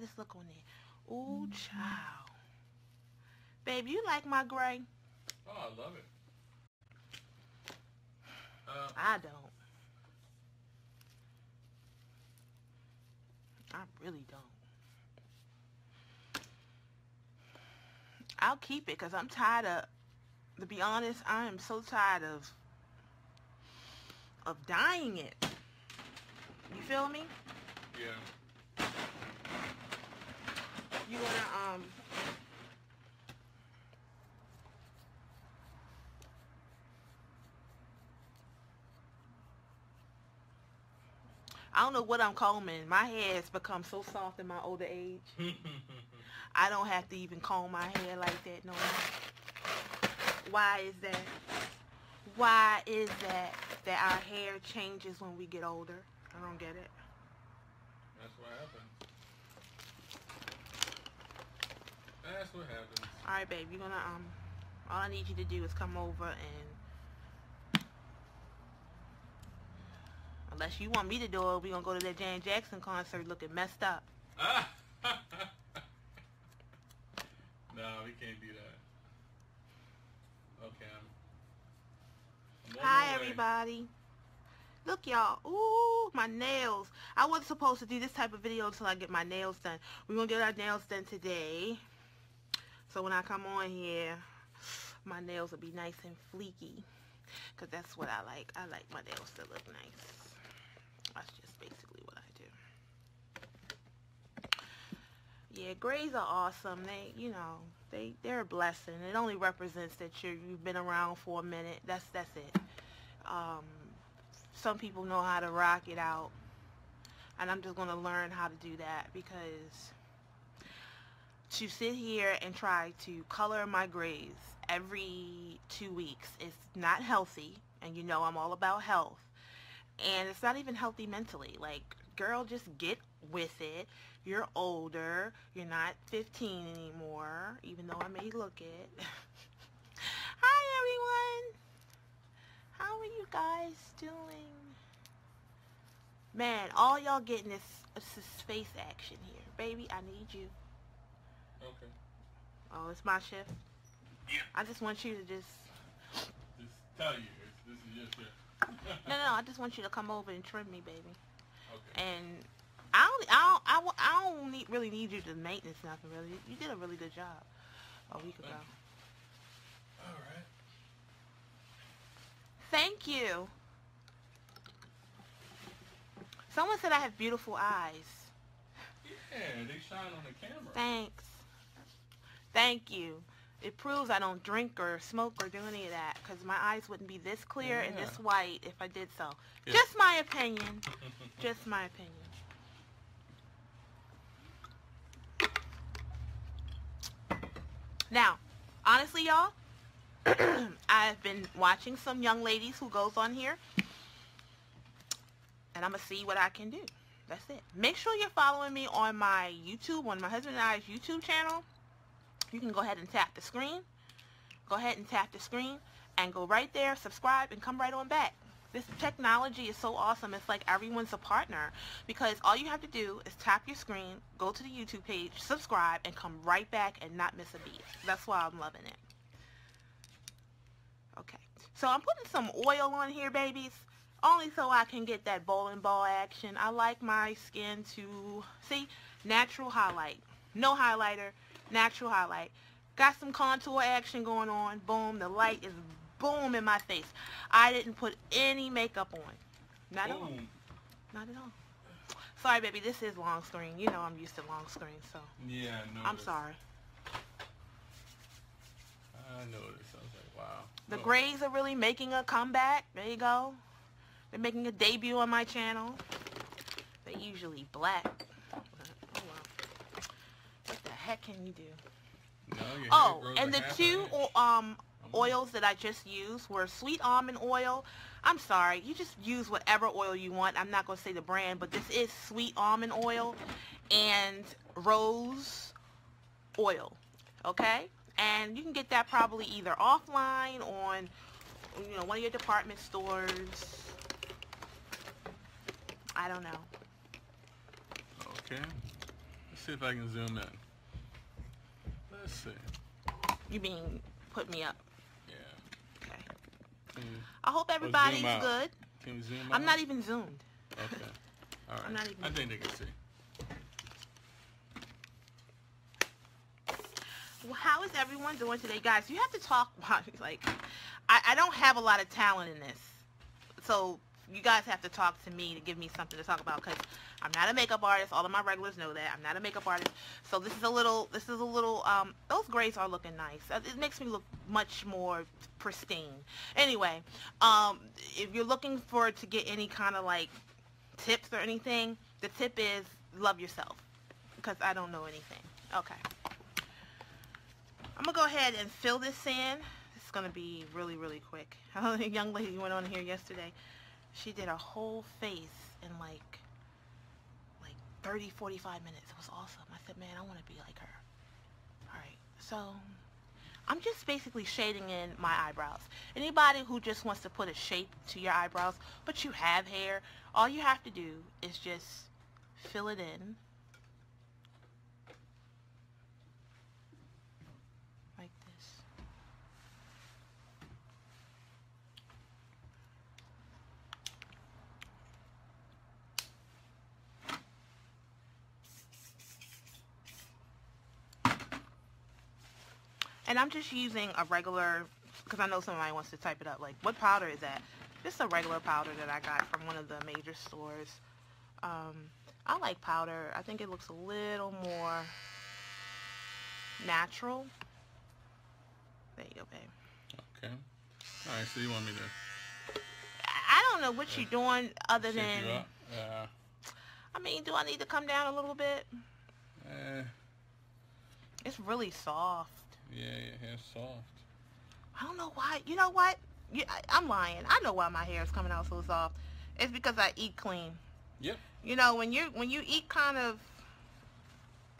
This look on there? Ooh, child. Babe, you like my gray? Oh, I love it. Uh, I don't. I really don't. I'll keep it because I'm tired of, to be honest, I am so tired of, of dying it. You feel me? yeah. You wanna, um, I don't know what I'm combing. My hair has become so soft in my older age. I don't have to even comb my hair like that no more. Why is that? Why is that that our hair changes when we get older? I don't get it. That's what happens. That's what happens. All right, babe. You're gonna um. All I need you to do is come over and. Unless you want me to do it, we're gonna go to that Janet Jackson concert looking messed up. Ah! no, we can't do that. Okay. I'm, I'm Hi, everybody. Look, y'all. Ooh, my nails. I wasn't supposed to do this type of video until I get my nails done. We're going to get our nails done today. So when I come on here, my nails will be nice and fleeky. Because that's what I like. I like my nails to look nice. That's just basically what I do. Yeah, grays are awesome. They, you know, they they're a blessing. It only represents that you you've been around for a minute. That's that's it. Um, some people know how to rock it out, and I'm just gonna learn how to do that because to sit here and try to color my grays every two weeks is not healthy. And you know I'm all about health, and it's not even healthy mentally. Like, girl, just get with it. You're older. You're not 15 anymore, even though I may look it. Hi, everyone. How are you guys doing? Man, all y'all getting is, is this face action here. Baby, I need you. Okay. Oh, it's my shift? Yeah. I just want you to just... Just tell you, it's, this is your shift. No, no, I just want you to come over and trim me, baby. Okay. And I don't, I don't, I, I don't need, really need you to maintenance nothing, really. You did a really good job a week ago. All right. Thank you. Someone said I have beautiful eyes. Yeah, they shine on the camera. Thanks. Thank you. It proves I don't drink or smoke or do any of that because my eyes wouldn't be this clear and this white if I did so. Yeah. Just my opinion. Just my opinion. Now, honestly, y'all, I've been watching some young ladies who goes on here, and I'm gonna see what I can do. That's it. Make sure you're following me on my YouTube, on my husband and I's YouTube channel. You can go ahead and tap the screen. Go ahead and tap the screen and go right there, subscribe, and come right on back. This technology is so awesome. It's like everyone's a partner because all you have to do is tap your screen, go to the YouTube page, subscribe, and come right back and not miss a beat. That's why I'm loving it. Okay. So I'm putting some oil on here, babies, only so I can get that bowling ball action. I like my skin to, see, natural highlight. No highlighter, natural highlight. Got some contour action going on. Boom, the light is boom in my face. I didn't put any makeup on. Not at all. Not at all. Sorry, baby, this is long screen. You know I'm used to long screen, so Yeah, I know. I'm sorry. I noticed. I was like, wow. The Oh, grays are really making a comeback. There you go. They're making a debut on my channel. They're usually black. But, oh well. What the heck can you do? no, Oh, and the two an inch. o- um oils that I just used were sweet almond oil. I'm sorry, you just use whatever oil you want. I'm not going to say the brand, but this is sweet almond oil and rose oil. Okay? And you can get that probably either offline on you know, one of your department stores. I don't know. Okay. Let's see if I can zoom in. Let's see. You mean put me up? Yeah. Okay. I hope everybody's good. can you zoom I'm out? not even zoomed. Okay. All right. I'm not even- I think they can see. Well, how is everyone doing today, guys? You have to talk like I, I don't have a lot of talent in this, so you guys have to talk to me to give me something to talk about because I'm not a makeup artist. All of my regulars know that I'm not a makeup artist. So this is a little this is a little um those grays are looking nice. Uh, It makes me look much more pristine. Anyway, um if you're looking for to get any kind of like tips or anything, the tip is love yourself because I don't know anything. Okay. I'm gonna go ahead and fill this in. It's gonna be really, really quick. A young lady went on here yesterday. She did a whole face in like, like 30, 45 minutes. It was awesome. I said, man, I want to be like her. All right, so I'm just basically shading in my eyebrows. Anybody who just wants to put a shape to your eyebrows, but you have hair, all you have to do is just fill it in like this. And I'm just using a regular, because I know somebody wants to type it up, like, what powder is that? Just a regular powder that I got from one of the major stores. Um, I like powder. I think it looks a little more natural. There you go, babe. Okay. All right. So you want me to I don't know what you're doing other than? Yeah. I mean, do I need to come down a little bit? Eh, It's really soft. Yeah, your hair's soft. I don't know why. You know what? You, I, I'm lying. I know why my hair is coming out so soft. It's because I eat clean. Yep. You know, when you when you eat kind of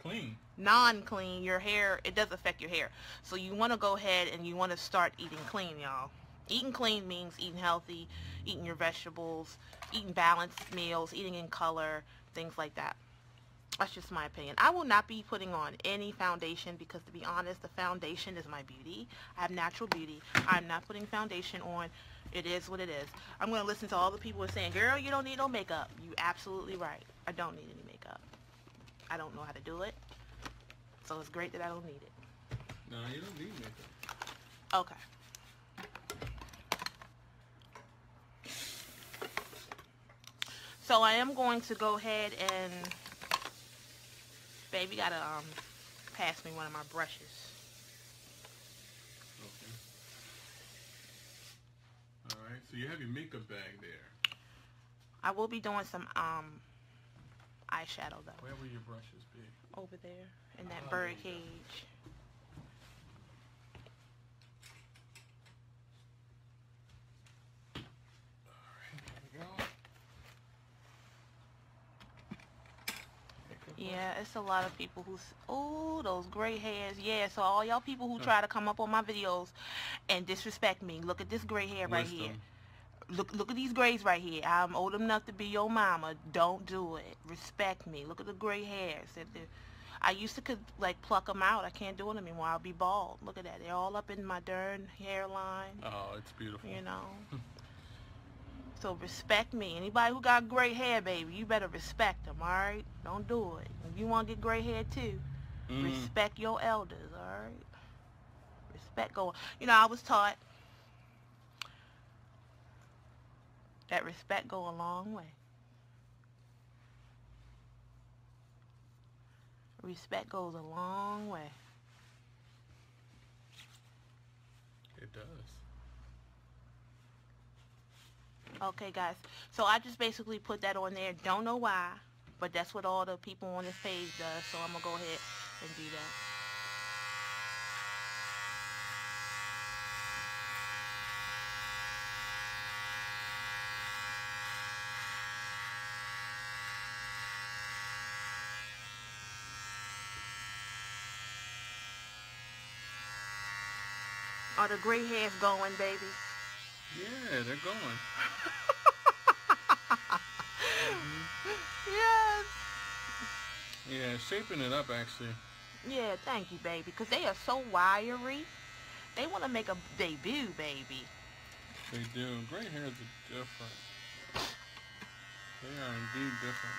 Clean. non-clean, your hair it does affect your hair. So you want to go ahead and you want to start eating clean, y'all. Eating clean means eating healthy, eating your vegetables, eating balanced meals, eating in color, things like that. That's just my opinion. I will not be putting on any foundation because to be honest, the foundation is my beauty. I have natural beauty. I'm not putting foundation on. It is what it is. I'm going to listen to all the people who are saying, girl, you don't need no makeup. You absolutely right. I don't need any makeup. I don't know how to do it. So it's great that I don't need it. No, you don't need makeup. Okay. So I am going to go ahead and, babe, you gotta um, pass me one of my brushes. Okay. All right. So you have your makeup bag there. I will be doing some um, eyeshadow though, Where will your brushes be? over there in that Ah, bird there cage. All right. There we go. Makeup brush. Yeah, it's a lot of people who's oh those gray hairs. Yeah, so all y'all people who try to come up on my videos and disrespect me, look at this gray hair right List here. Look look at these grays right here. I'm old enough to be your mama. Don't do it. Respect me. Look at the gray hairs. I used to could like pluck them out. I can't do it anymore. I'll be bald. Look at that. They're all up in my darn hairline. Oh, it's beautiful. You know. So respect me. Anybody who got gray hair, baby, you better respect them, all right? Don't do it. If you want to get gray hair too, Mm. respect your elders, all right? Respect go. You know, I was taught that respect go a long way. Respect goes a long way. It does. Okay, guys. So I just basically put that on there. Don't know why, but that's what all the people on this page does. So I'm gonna go ahead and do that. Are the gray hairs going, baby? Yeah, they're going. yes. Yeah, shaping it up actually. Yeah, thank you, baby. Because they are so wiry. They want to make a debut, baby. They do. Gray hairs are different. They are indeed different.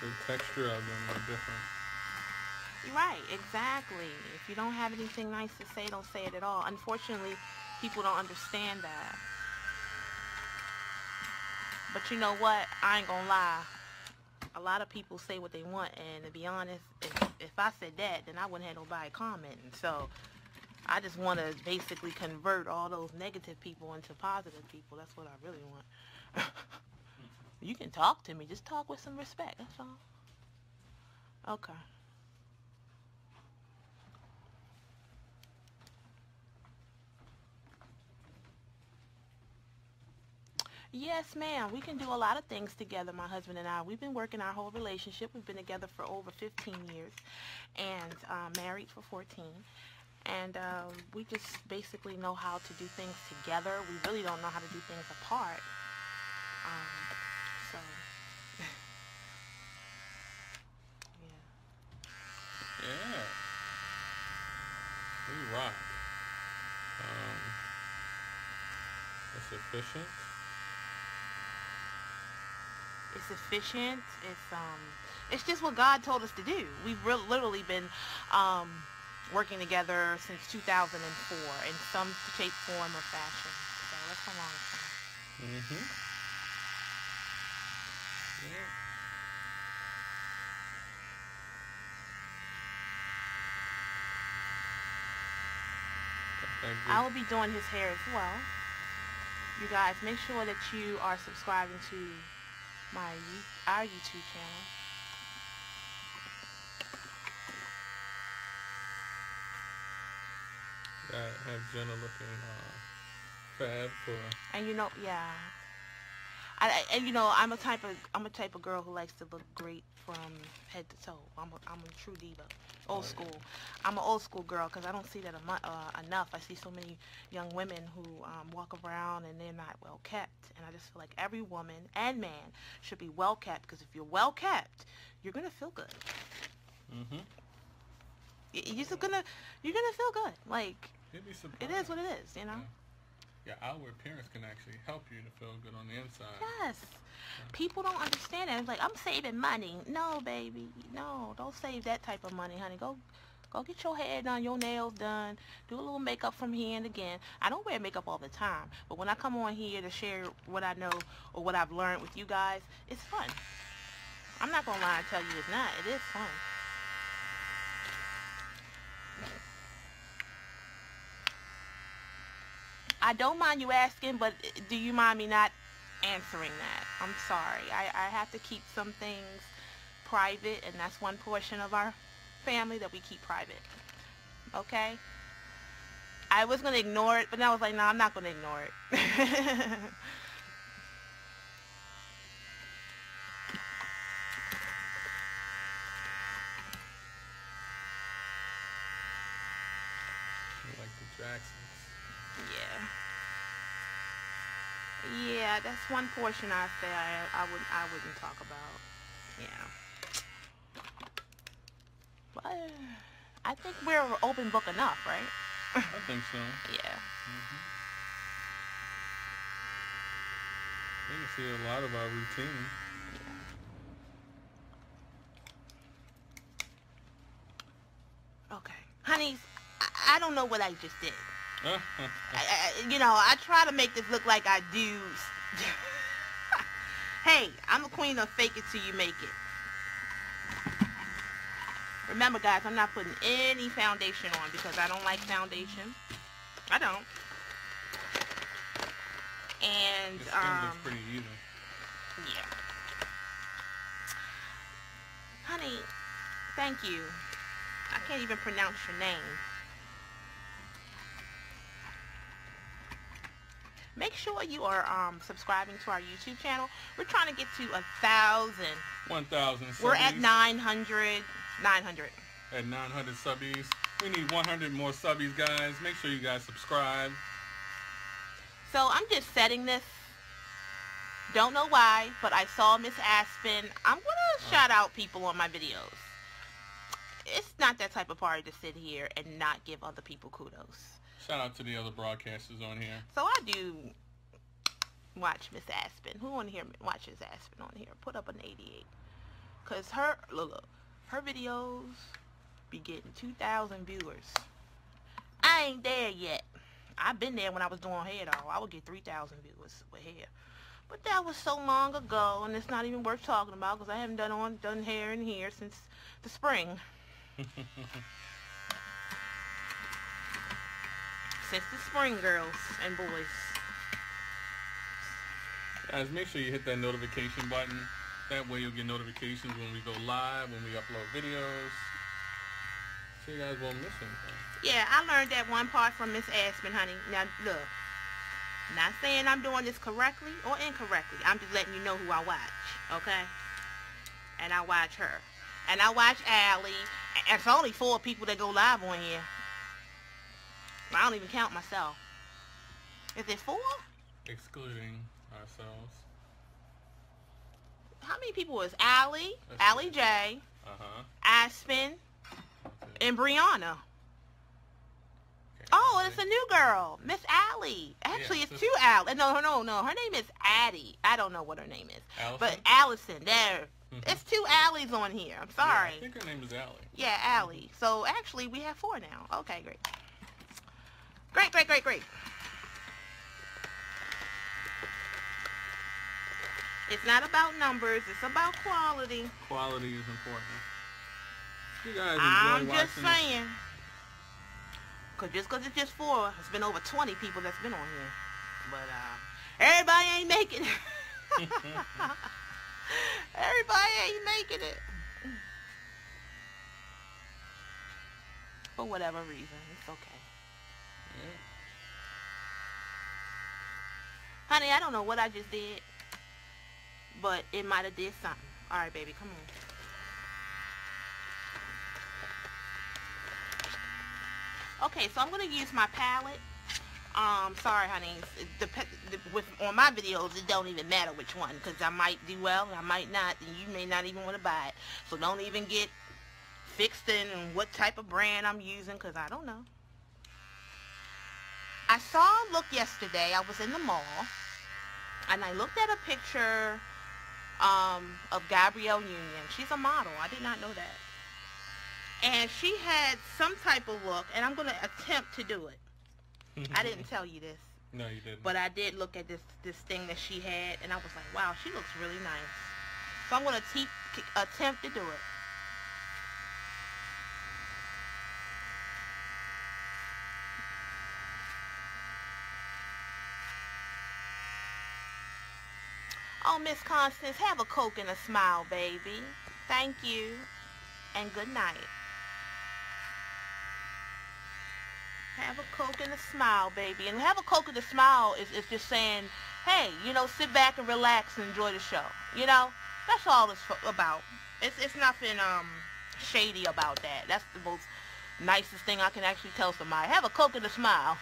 The texture of them are different. You're right, exactly. If you don't have anything nice to say, don't say it at all. Unfortunately, people don't understand that. But you know what? I ain't gonna lie. A lot of people say what they want, and to be honest, if, if I said that, then I wouldn't have nobody commenting. So I just want to basically convert all those negative people into positive people. That's what I really want. you can talk to me. Just talk with some respect. That's all. Okay. Yes, ma'am. We can do a lot of things together, my husband and I. We've been working our whole relationship. We've been together for over 15 years and uh, married for 14. And um, we just basically know how to do things together. We really don't know how to do things apart. Um, so, yeah. Yeah. We rock. Um, it's efficient. It's efficient. It's um, it's just what God told us to do. We've literally been um, working together since 2004 in some shape, form, or fashion. So that's a long time. Mm-hmm. Yeah. I will be doing his hair as well. You guys, make sure that you are subscribing to my our YouTube channel. I have Jenna looking uh, fab for. And you know, yeah. I, and you know, I'm a type of I'm a type of girl who likes to look great from head to toe. I'm a, I'm a true diva, old school. I'm an old school girl because I don't see that uh, enough. I see so many young women who um, walk around and they're not well kept, and I just feel like every woman and man should be well kept because if you're well kept, you're gonna feel good. Mhm. You're just gonna you're gonna feel good. Like it is what it is, you know. Yeah your outward appearance can actually help you to feel good on the inside. Yes. People don't understand it. It's like, I'm saving money. No, baby. No, don't save that type of money, honey. Go go get your hair done, your nails done, do a little makeup from here and again. I don't wear makeup all the time, but when I come on here to share what I know or what I've learned with you guys, it's fun. I'm not going to lie and tell you it's not. It is fun. I don't mind you asking, but eh, do you mind me not answering that? I'm sorry. I, I have to keep some things private, and that's one portion of our family that we keep private. Okay? I was going to ignore it, but then I was like, no, I'm not going to ignore it. like the Jacksons. Yeah. Yeah, that's one portion I say I I wouldn't I wouldn't talk about. Yeah. But I think we're open book enough, right? I think so. yeah. Mm-hmm. You can see a lot of our routine. Okay. Honeys, I, I don't know what I just did. I, I, you know, I try to make this look like I do. hey, I'm a queen of fake it till you make it. Remember, guys, I'm not putting any foundation on because I don't like foundation. I don't. And, the skin um, pretty even. Yeah. Honey, thank you. I can't even pronounce your name. Make sure you are um, subscribing to our YouTube channel. We're trying to get to a thousand. One thousand. We're at 900. 900. At 900 subbies. We need 100 more subbies, guys. Make sure you guys subscribe. So I'm just setting this Don't know why, but I saw Miss Aspen. I'm gonna shout out people on my videos. It's not that type of party to sit here and not give other people kudos. Shout out to the other broadcasters on here. So I do watch Miss Aspen. Who on here watches Aspen on here? Put up an 88. Cause her look, look her videos be getting 2,000 viewers. I ain't there yet. I've been there when I was doing hair though. I would get 3,000 viewers with hair. But that was so long ago, and it's not even worth talking about because I haven't done on done hair in here since the spring. since the spring, girls and boys. Guys, make sure you hit that notification button. That way you'll get notifications when we go live, when we upload videos. So you guys won't miss anything. Yeah, I learned that one part from Miss Aspen, honey. Now, look. Not saying I'm doing this correctly or incorrectly. I'm just letting you know who I watch, okay? And I watch her. And I watch Allie. And it's only four people that go live on here. I don't even count myself. Is it four? Excluding ourselves. How many people is Allie, That's Allie. J, Uh-huh. Aspen, and Brianna? Okay, Oh, okay. it's a new girl, Miss Allie. Actually, Yeah, it's two Allie. No, no, no. Her name is Addie. I don't know what her name is. Allison? But Allison, there. Mhm. It's two Allies on here. I'm sorry. Yeah, sorry. I think her name is Allie. Yeah, Allie. So actually, we have four now. Okay, great. Great, great, great, great. It's not about numbers. It's about quality. Quality is important. You guys enjoy I'm watching just this? saying. Cause just cause it's just four, it's been over 20 people that's been on here. But uh, everybody ain't making it. everybody ain't making it. For whatever reason, it's okay. Yeah. Honey, I don't know what I just did, but it might have did something. All right, baby, come on. Okay, so I'm gonna use my palette. Um, sorry, honey. The- with on my videos, it don't even matter which one, because I might do well, and I might not, and you may not even want to buy it. So don't even get fixed in on what type of brand I'm using, because I don't know. I saw a look yesterday. I was in the mall, and I looked at a picture um, of Gabrielle Union. She's a model. I did not know that. And she had some type of look, and I'm going to attempt to do it. I didn't tell you this, No, you didn't. but I did look at this this thing that she had, and I was like, wow, she looks really nice. So I'm going to attempt to do it. Oh, Miss Constance, have a Coke and a smile, baby. Thank you. And good night. Have a Coke and a smile, baby. And have a Coke and a smile is, is just saying, hey, you know, sit back and relax and enjoy the show. You know, that's all it's about. It's, it's nothing um shady about that. That's the most nicest thing I can actually tell somebody. Have a Coke and a smile.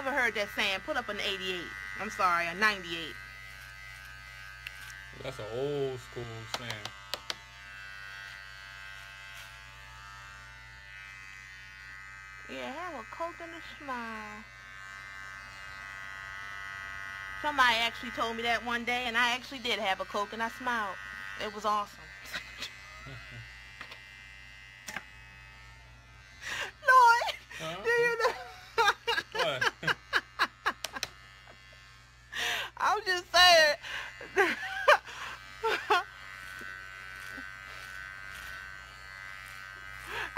Who's ever heard that saying? Put up an 88. I'm sorry, a 98. That's an old school saying. Yeah, have a Coke and a smile. Somebody actually told me that one day, and I actually did have a Coke and I smiled. It was awesome. Lord, Huh? do you know? What? I'm just saying.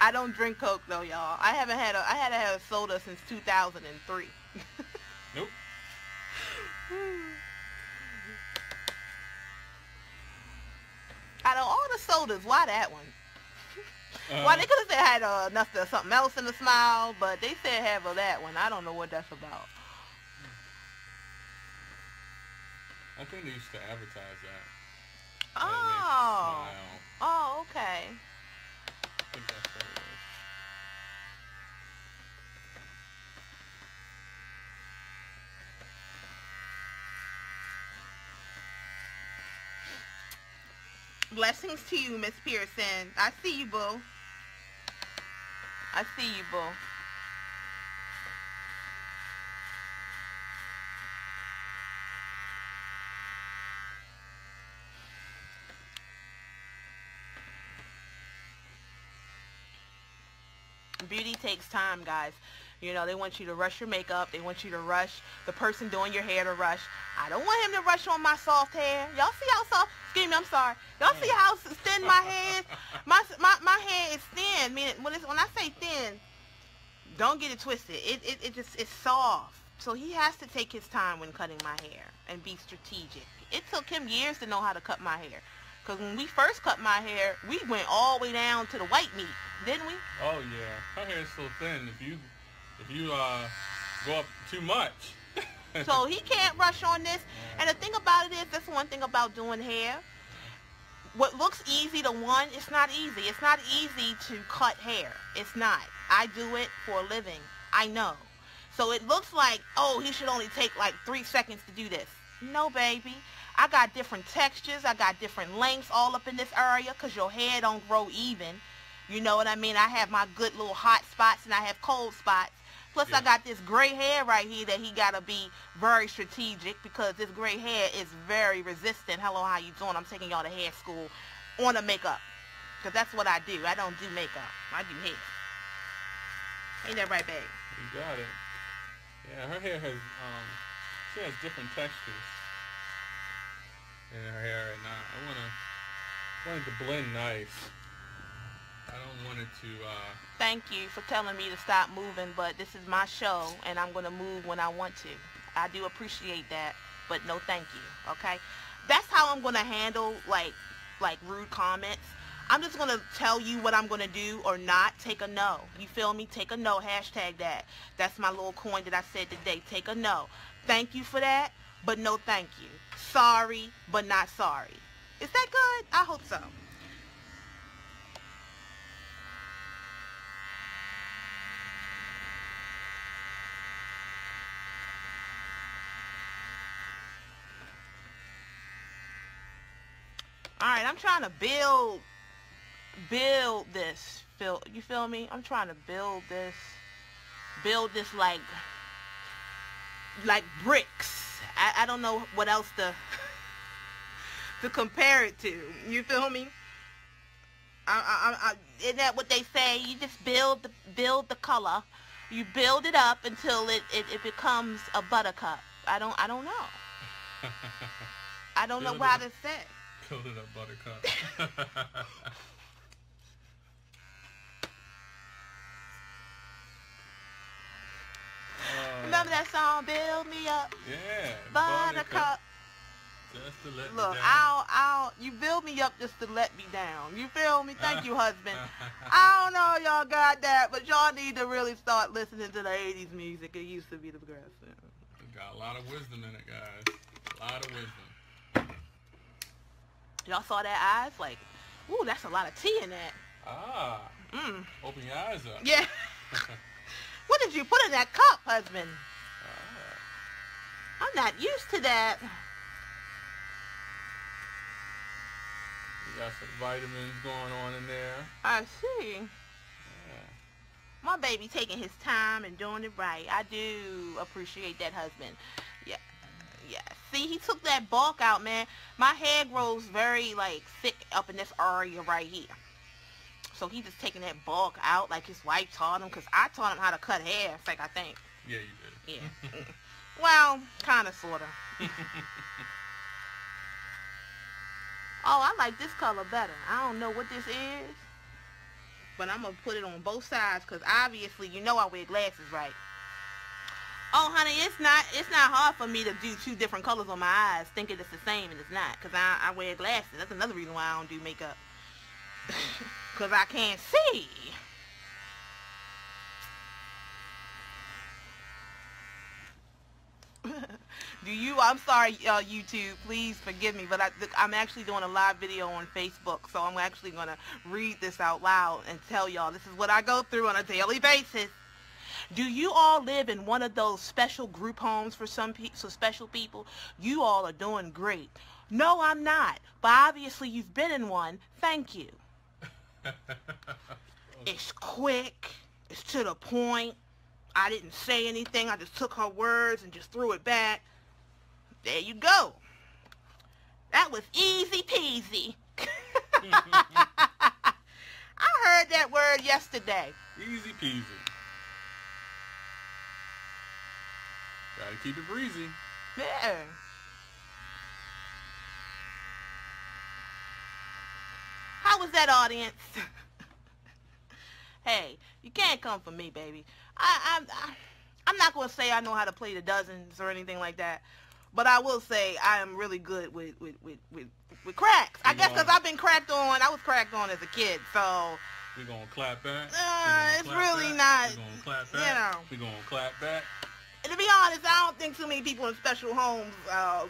I don't drink Coke though, y'all. I haven't had a I haven't had a soda since 2003. nope. Out of all the sodas, why that one? Uh, Well, they could have said had uh, enough to something else in the smile, but they said have a, that one. I don't know what that's about. I think they used to advertise that. Oh, makes you smile. oh, okay. I think that's what it is. Blessings to you, Miss Pearson. I see you, boo. I see you, boo. Beauty takes time, guys. You know, they want you to rush your makeup. They want you to rush the person doing your hair to rush. I don't want him to rush on my soft hair. Y'all see how soft? Excuse me, I'm sorry. Y'all see how thin my hair is? My, my, my hair is thin. Meaning, when, it's, when I say thin, don't get it twisted. It, it, it just, it's soft. So he has to take his time when cutting my hair and be strategic. It took him years to know how to cut my hair. Because when we first cut my hair, we went all the way down to the white meat, didn't we? Oh, yeah. Her hair is so thin. If you if you uh, go up too much. so he can't rush on this. And the thing about it is, that's one thing about doing hair. What looks easy to one, it's not easy. It's not easy to cut hair. It's not. I do it for a living. I know. So it looks like, oh, he should only take like three seconds to do this. No, baby. I got different textures. I got different lengths all up in this area because your hair don't grow even. You know what I mean? I have my good little hot spots and I have cold spots. Plus, yeah. I got this gray hair right here that he got to be very strategic because this gray hair is very resistant. Hello, how you doing? I'm taking y'all to hair school on the makeup because that's what I do. I don't do makeup. I do hair. Ain't that right, babe? You got it. Yeah, her hair has, um, she has different textures in her hair right now. I want to, want it to blend nice. I don't want it to. Uh... Thank you for telling me to stop moving, but this is my show, and I'm going to move when I want to. I do appreciate that, but no thank you, okay? That's how I'm going to handle, like, like rude comments. I'm just going to tell you what I'm going to do or not. Take a no. You feel me? Take a no. Hashtag that. That's my little coin that I said today. Take a no. Thank you for that, but no thank you. Sorry, but not sorry. Is that good? I hope so. All right, I'm trying to build, build this. Feel you feel me? I'm trying to build this, build this like, like bricks. I, I don't know what else to, to compare it to. You feel me? I, I, I, isn't that what they say? You just build the build the color. You build it up until it, it, it becomes a buttercup. I don't I don't know. I don't know how to say. It up, Buttercup. Uh, Remember that song, Build Me Up? Yeah. Buttercup. Just to let Look, me down. I'll, I'll, you build me up just to let me down. You feel me? Thank you, husband. I don't know y'all got that, but y'all need to really start listening to the 80s music. It used to be the progressive. Got a lot of wisdom in it, guys. A lot of wisdom. Y'all saw that eyes? Like, ooh, that's a lot of tea in that. Ah. Mm. Open your eyes up. Yeah. what did you put in that cup, husband? Ah. I'm not used to that. You got some vitamins going on in there. I see. Yeah. My baby taking his time and doing it right. I do appreciate that husband. Yeah. See, he took that bulk out, man. My hair grows very, like, thick up in this area right here. So he just taking that bulk out like his wife taught him. Because I taught him how to cut hair, it's like, I think. Yeah, you did. Yeah. well, kind of, sort of. oh, I like this color better. I don't know what this is. But I'm going to put it on both sides because obviously you know I wear glasses, right? Oh, honey, it's not it's not hard for me to do two different colors on my eyes, thinking it's the same, and it's not, because I, I wear glasses. That's another reason why I don't do makeup. Because I can't see. do you, I'm sorry, uh, YouTube, please forgive me, but I, I'm actually doing a live video on Facebook, so I'm actually going to read this out loud and tell y'all this is what I go through on a daily basis. Do you all live in one of those special group homes for some pe- so special people? You all are doing great. No, I'm not. But obviously you've been in one. Thank you. it's quick. It's to the point. I didn't say anything. I just took her words and just threw it back. There you go. That was easy peasy. I heard that word yesterday. Easy peasy. Gotta keep it breezy. Yeah. How was that audience? hey, you can't come for me, baby. I, I, I'm not going to say I know how to play the dozens or anything like that, but I will say I am really good with with with with, with cracks. I guess because I've been cracked on. I was cracked on as a kid, so. We're gonna clap back. Uh, it's really back. not. We're gonna clap back. You know. We're gonna clap back. Be honest, I don't think too many people in special homes uh,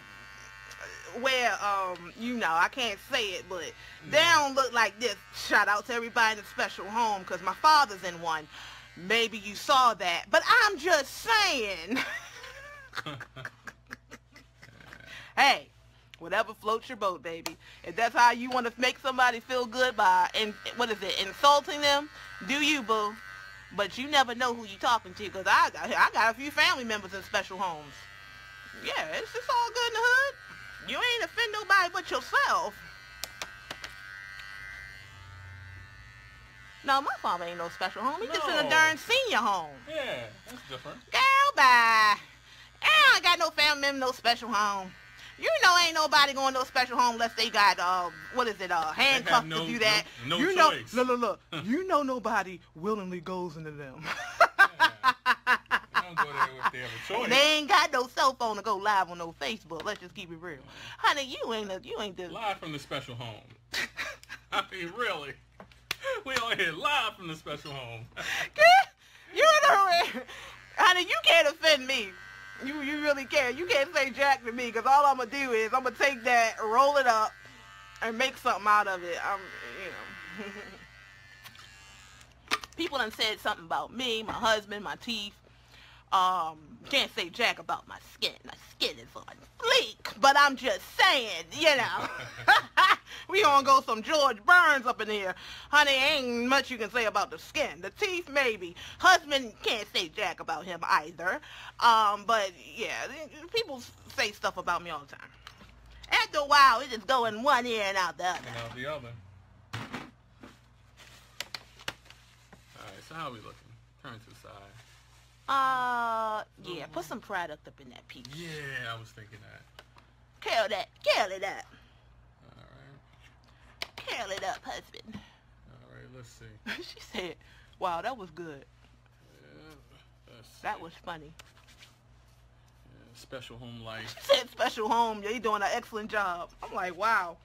where, um, you know, I can't say it, but they don't look like this. Shout out to everybody in the special home because my father's in one. Maybe you saw that, but I'm just saying. hey, whatever floats your boat, baby. If that's how you want to make somebody feel good by, and what is it, insulting them, do you, boo. But you never know who you're talking to because I, got, I got a few family members in special homes. Yeah, it's just all good in the hood. You ain't offend nobody but yourself. No, my father ain't no special home. He no. just in a darn senior home. Yeah, that's different. Girl, bye. I ain't got no family member, no special home. You know ain't nobody going to no special home unless they got, uh, what is it, uh, handcuffs no, to do that. No, no you choice. Know, look, look, look. you know nobody willingly goes into them. They, they ain't got no cell phone to go live on no Facebook. Let's just keep it real. Honey, you ain't a, you ain't the live from the special home. I mean, really. We on here live from the special home. you know, honey, you can't offend me. You you really can't. You can't say jack to me because all I'm gonna do is I'm gonna take that, roll it up, and make something out of it. I'm, you know. People done said something about me, my husband, my teeth. Um, can't say jack about my skin. My skin is on fleek, but I'm just saying, you know. we gonna go some George Burns up in here. Honey, ain't much you can say about the skin. The teeth, maybe. Husband can't say jack about him either. Um, but yeah, people say stuff about me all the time. After a while, it just go in one ear and out the other. And out the other. Alright, so how are we looking? Turn to the side. Uh, yeah, put some product up in that piece. Yeah, I was thinking that. Curl that, curl it up. Alright. Curl it up, husband. Alright, let's see. she said, wow, that was good. Yeah, that was funny. Yeah, special home life. She said special home, Yeah, you're doing an excellent job. I'm like, wow.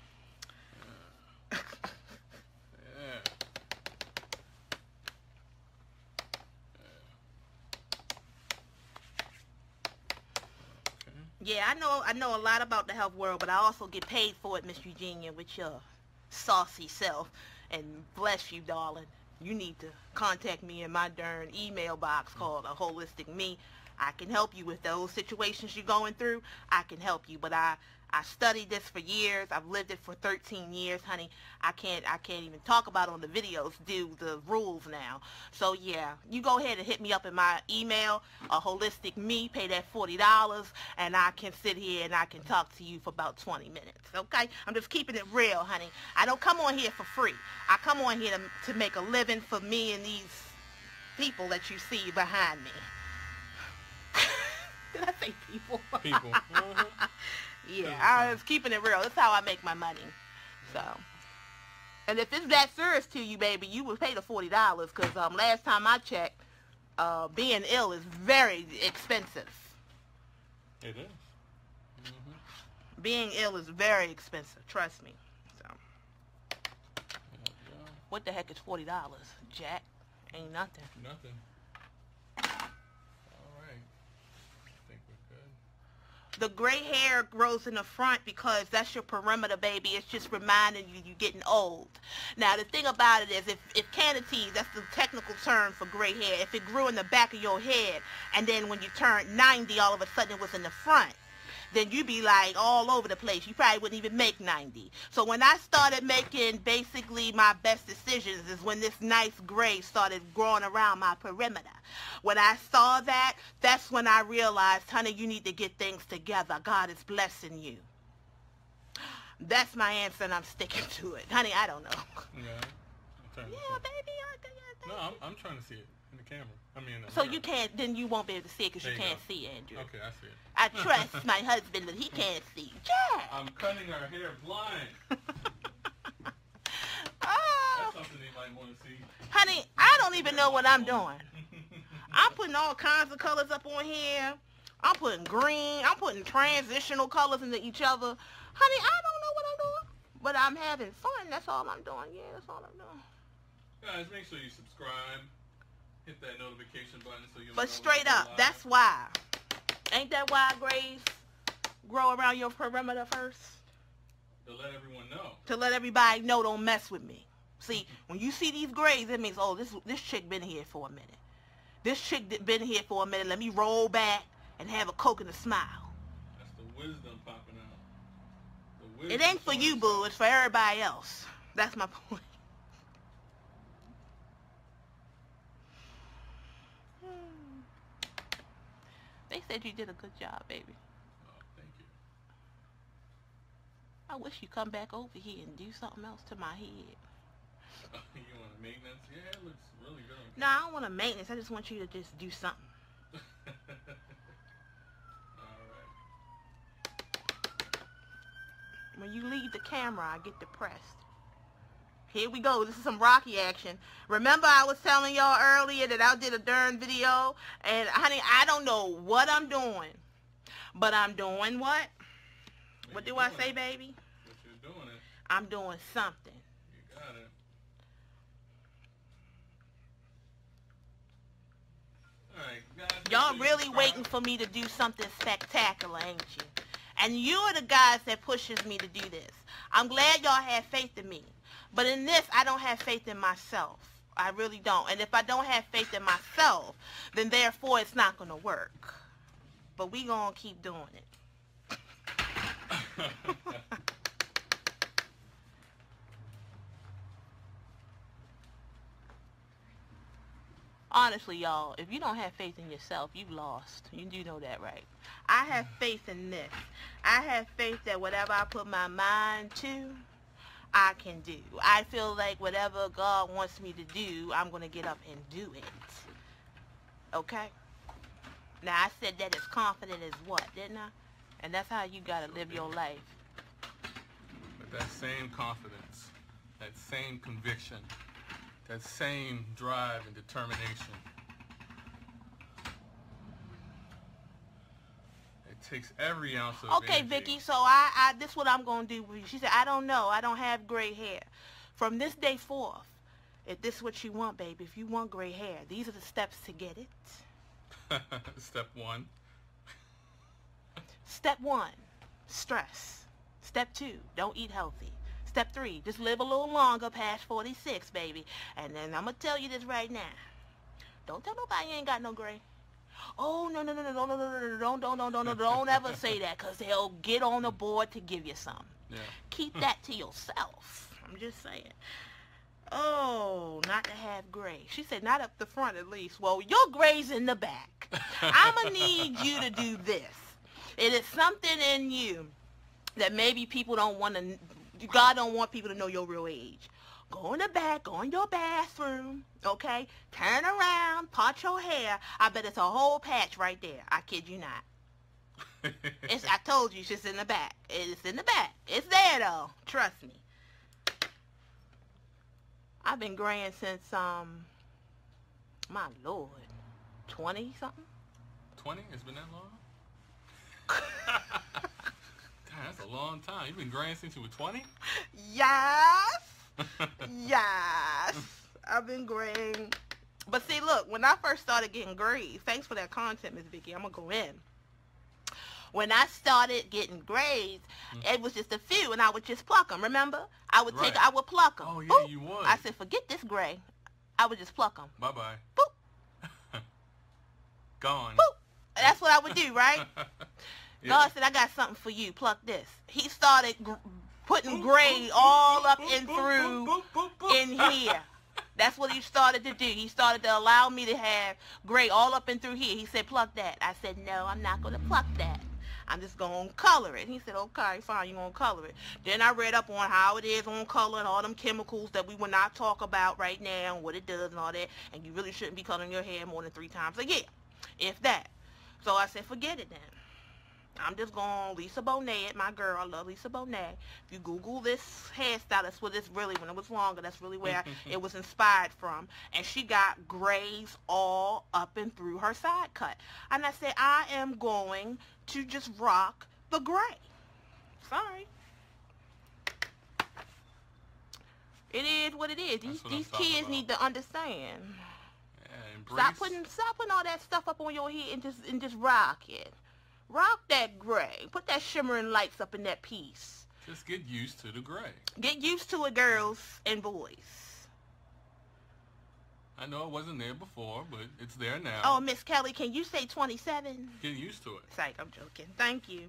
Yeah, I know I know a lot about the health world, but I also get paid for it, Miss Eugenia, with your saucy self. And bless you, darling. You need to contact me in my darn email box called a holistic me. I can help you with those situations you're going through. I can help you, but I I studied this for years. I've lived it for 13 years, honey. I can't I can't even talk about on the videos due the rules now. So yeah, you go ahead and hit me up in my email, a holistic me, pay that $40 and I can sit here and I can talk to you for about 20 minutes. Okay? I'm just keeping it real, honey. I don't come on here for free. I come on here to, to make a living for me and these people that you see behind me. Did I say people? People. Uh-huh. Yeah, I was keeping it real. That's how I make my money. So, and if it's that serious to you, baby, you would pay the forty dollars. Cause um, last time I checked, uh, being ill is very expensive. It is. Mm-hmm. Being ill is very expensive. Trust me. So. What the heck is forty dollars, Jack? Ain't nothing. Nothing. The gray hair grows in the front because that's your perimeter, baby. It's just reminding you you're getting old. Now, the thing about it is if, if canities, that's the technical term for gray hair, if it grew in the back of your head and then when you turned 90, all of a sudden it was in the front, then you'd be like all over the place. You probably wouldn't even make 90. So when I started making basically my best decisions is when this nice gray started growing around my perimeter. When I saw that, that's when I realized, honey, you need to get things together. God is blessing you. That's my answer, and I'm sticking to it. Honey, I don't know. Yeah. To Yeah, baby. I, yeah, No. I'm, I'm trying to see it camera. I mean, So mirror. you can't, then you won't be able to see it because you you can't go. see, Andrew. Okay, I see it. I trust my husband, but he can't see. Yeah. I'm cutting her hair blind. Oh, That's something they might want to see. honey, I don't even know what I'm doing. I'm putting all kinds of colors up on here. I'm putting green. I'm putting transitional colors into each other. Honey, I don't know what I'm doing, but I'm having fun. That's all I'm doing. Yeah, that's all I'm doing. Guys, make sure you subscribe. Hit that notification button so you'll But straight up, live. that's why. Ain't that why grays grow around your perimeter first? to let everyone know. To let everybody know don't mess with me. See, when you see these grays, it means, oh, this this chick been here for a minute. This chick been here for a minute. Let me roll back and have a coke and a smile. That's the wisdom popping out. The wisdom It ain't for you, boo. It's for everybody else. That's my point. They said you did a good job, baby. Oh, thank you. I wish you'd come back over here and do something else to my head. you want a maintenance? Yeah, it looks really good. No, I don't want a maintenance. I just want you to just do something. All right. When you leave the camera, I get depressed. Here we go. This is some Rocky action. Remember I was telling y'all earlier that I did a darn video? And honey, I don't know what I'm doing. But I'm doing what? What do You're I say, baby? But you're doing it. I'm doing something. You got it. All right, Y'all really waiting for me to do something spectacular, ain't you? And you're the guys that pushes me to do this. I'm glad y'all have faith in me. But in this, I don't have faith in myself. I really don't. And if I don't have faith in myself, then therefore it's not going to work. But we going to keep doing it. Honestly, y'all, if you don't have faith in yourself, you've lost. You do know that, right? I have faith in this. I have faith that whatever I put my mind to, I can do. I feel like whatever God wants me to do, I'm going to get up and do it. Okay? Now, I said that as confident as what, didn't I? And that's how you got to live your life. With that same confidence, that same conviction, that same drive and determination. Takes every ounce of Okay, energy. Vicky, so I, I this what I'm gonna do with you. She said, I don't know, I don't have gray hair. From this day forth, if this is what you want, baby, if you want gray hair, these are the steps to get it. Step one. Step one, stress. Step two, don't eat healthy. Step three, just live a little longer past 46, baby. And then I'm gonna tell you this right now. Don't tell nobody you ain't got no gray. Oh no no no no no no no no no don't don't don't don't don't don't ever say that because they'll get on the board to give you some. Yeah. Keep hmm. that to yourself. I'm just saying. Oh, not to have gray. She said not up the front at least. Well, your gray's in the back. I'm going to need you to do this. It is something in you that maybe people don't want to, God don't want people to know your real age. Go in the back, go in your bathroom, okay? Turn around, part your hair. I bet it's a whole patch right there. I kid you not. It's, I told you, it's just in the back. It's in the back. It's there though. Trust me. I've been graying since um, my lord, twenty something. 20? It's been that long? Damn, that's a long time. You've been graying since you were 20? Yes, yes. I've been graying. But see, look, when I first started getting grays, thanks for that content, Miss Vicky. I'm gonna go in. When I started getting grays, mm. it was just a few, and I would just pluck them. Remember? I would take, I would pluck them. Oh, yeah, you would. I said, forget this gray. I would just pluck them. Bye-bye. Boop. Gone. Boop. That's what I would do, right? Yeah. God said, I got something for you. Pluck this. He started putting gray all up and through in here. That's what he started to do. He started to allow me to have gray all up and through here. He said, pluck that. I said, no, I'm not going to pluck that. I'm just going to color it. He said, okay, fine, you're going to color it. Then I read up on how it is on color and all them chemicals that we will not talk about right now and what it does and all that. And you really shouldn't be coloring your hair more than three times a year, if that. So I said, forget it then. I'm just going Lisa Bonet, my girl. I love Lisa Bonet. If you Google this hairstyle, that's what it's really, when it was longer, that's really where it was inspired from. And she got grays all up and through her side cut. And I said, I am going to just rock the gray. Sorry. It is what it is. These, these kids about. need to understand. Yeah, stop putting stop putting all that stuff up on your head and just and just rock it. Rock that gray. Put that shimmering lights up in that piece. Just get used to the gray. Get used to it, girls and boys. I know it wasn't there before, but it's there now. Oh, Miss Kelly, can you say 27? Get used to it. Psych, I'm joking. Thank you.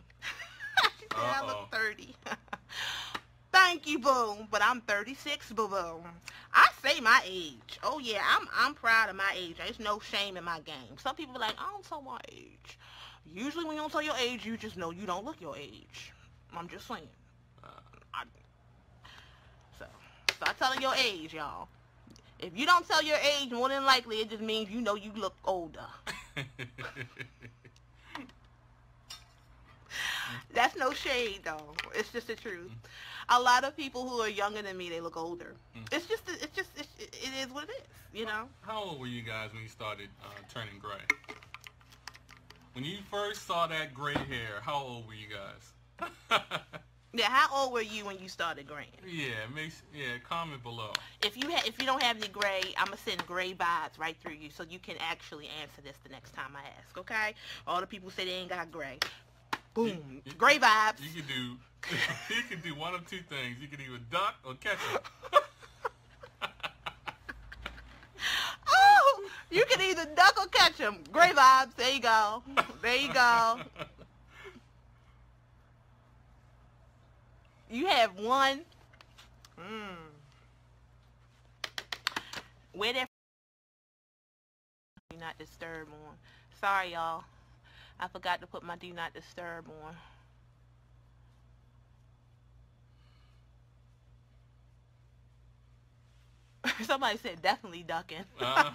she said I look 30. Thank you, boom. But I'm 36, boo boo. I say my age. Oh yeah, I'm I'm proud of my age. There's no shame in my game. Some people are like, I don't my age. Usually when you don't tell your age, you just know you don't look your age. I'm just saying. Uh, I, so, start telling your age, y'all. If you don't tell your age, more than likely it just means you know you look older. That's no shade, though. It's just the truth. A lot of people who are younger than me, they look older. Mm. It's just, it's just, it's, it is what it is, you know? How old were you guys when you started uh, turning gray? When you first saw that gray hair, how old were you guys? yeah, how old were you when you started graying? Yeah, makes yeah. Comment below. If you ha- if you don't have any gray, I'm gonna send gray vibes right through you, so you can actually answer this the next time I ask. Okay? All the people say they ain't got gray. Boom, you, you, gray vibes. You can do you can do one of two things. You can either duck or catch it. You can either duck or catch them. Gray vibes. There you go. There you go. You have one. Mm. Where that do not disturb on. Sorry, y'all. I forgot to put my do not disturb on. Somebody said definitely ducking. Uh,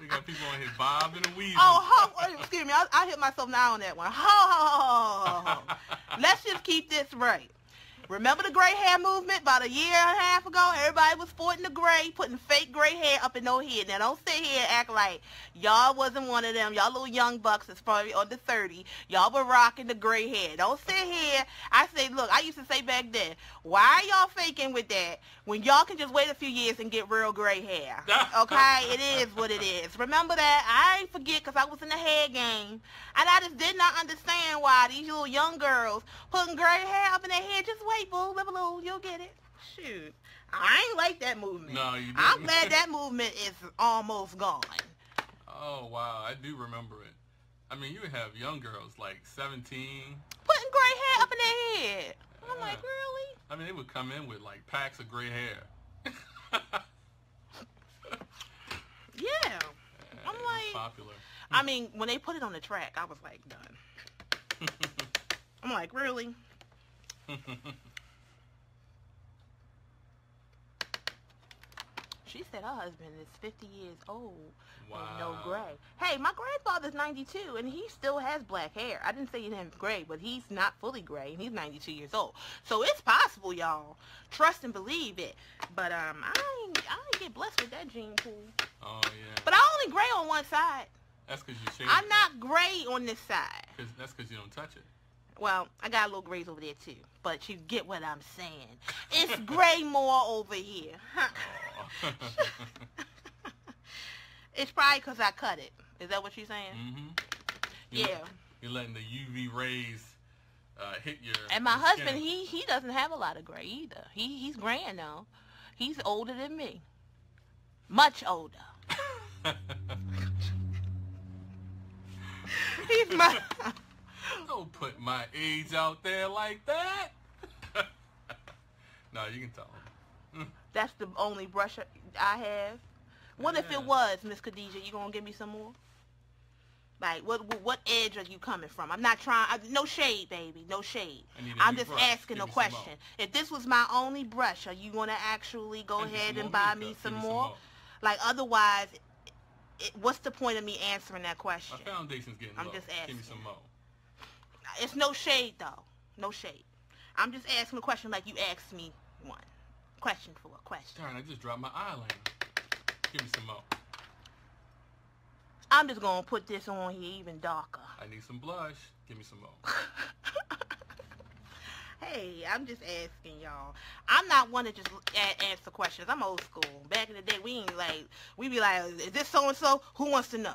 we got people on here Bob and a weasel. Oh, ho, excuse me. I, I hit myself now on that one. Ho, ho, ho, ho. Let's just keep this right. Remember the gray hair movement about a year and a half ago? Everybody was sporting the gray, putting fake gray hair up in no head. Now don't sit here and act like y'all wasn't one of them. Y'all little young bucks that's probably under 30. Y'all were rocking the gray hair. Don't sit here. I say, look, I used to say back then, why are y'all faking with that when y'all can just wait a few years and get real gray hair? Okay? it is what it is. Remember that? I ain't forget because I was in the hair game. And I just did not understand why these little young girls putting gray hair up in their hair. Just wait, boo, boo, you'll get it. Shoot. I ain't like that movement. No, you didn't. I'm glad that movement is almost gone. Oh, wow. I do remember it. I mean, you have young girls like 17. Putting gray hair up in their head. Yeah. I'm like, really? I mean, they would come in with like packs of gray hair. yeah. yeah. I'm like, popular. I mean, when they put it on the track, I was like, done. I'm like, really? she said her husband is 50 years old wow. and no gray. Hey, my grandfather's 92 and he still has black hair. I didn't say he didn't gray, but he's not fully gray and he's 92 years old. So it's possible, y'all. Trust and believe it. But um, I ain't, I ain't get blessed with that gene pool. Oh yeah. But I only gray on one side. That's because you shave. I'm not gray on this side. Cause that's because you don't touch it. Well, I got a little grays over there too, but you get what I'm saying. It's gray more over here. It's probably because I cut it. Is that what you're saying? Mm-hmm. You're, yeah. You're letting the UV rays uh, hit your. And my your husband, skin. he he doesn't have a lot of gray either. He he's grand now. He's older than me. Much older. He's my Don't put my age out there like that. no, you can tell. That's the only brush I have. What if it was, Miss Khadijah? You gonna give me some more? Like, what what- edge are you coming from? I'm not trying. I, no shade, baby. No shade. I need a I'm just brush. asking Give a some question. If this was my only brush, are you gonna actually go And ahead and buy me some me more? Like, otherwise, it, what's the point of me answering that question? My foundation's getting I'm low. just Give me asking. some more. It's no shade though. No shade. I'm just asking a question like you asked me one. Question for a question. Darn, I just dropped my eyeliner. Give me some more. I'm just gonna put this on here even darker. I need some blush. Give me some more. hey, I'm just asking y'all. I'm not one to just answer questions. I'm old school. Back in the day, we ain't like we be like, is this so and so? Who wants to know?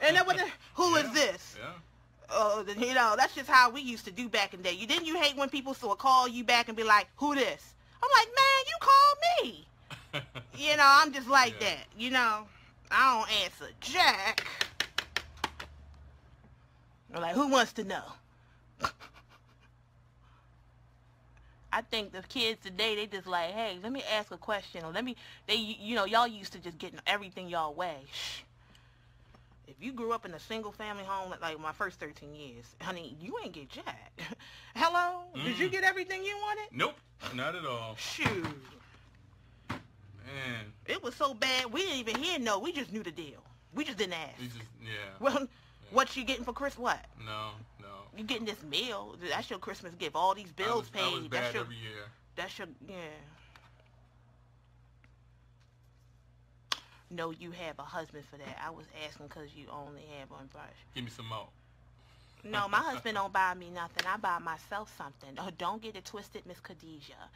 And then what? The, who is Yeah, this? Yeah. Oh, then, you know, that's just how we used to do back in the day. You didn't you hate when people still call you back and be like, who this? I'm like, man, you called me. You know, I'm just like Yeah. that. You know, I don't answer Jack. I'm like, who wants to know? I think the kids today, they just like, hey, let me ask a question, or let me, they, you know, y'all used to just getting everything y'all way. Shh. If you grew up in a single family home, like, my first 13 years, honey, you ain't get jack. Hello? Did you Mm. get everything you wanted? nope. Not at all. Shoot. Man. It was so bad, we didn't even hear no. We just knew the deal. We just didn't ask. You just, yeah. Well, what you getting for Chris? What? No, no. You getting this meal? That's your Christmas gift. All these bills was, paid. I was bad that's your. every year. That's your. Yeah. No, you have a husband for that. I was asking because you only have one brush. Give me some more. No, my husband don't buy me nothing. I buy myself something. Oh, don't get it twisted, Miss Khadijah.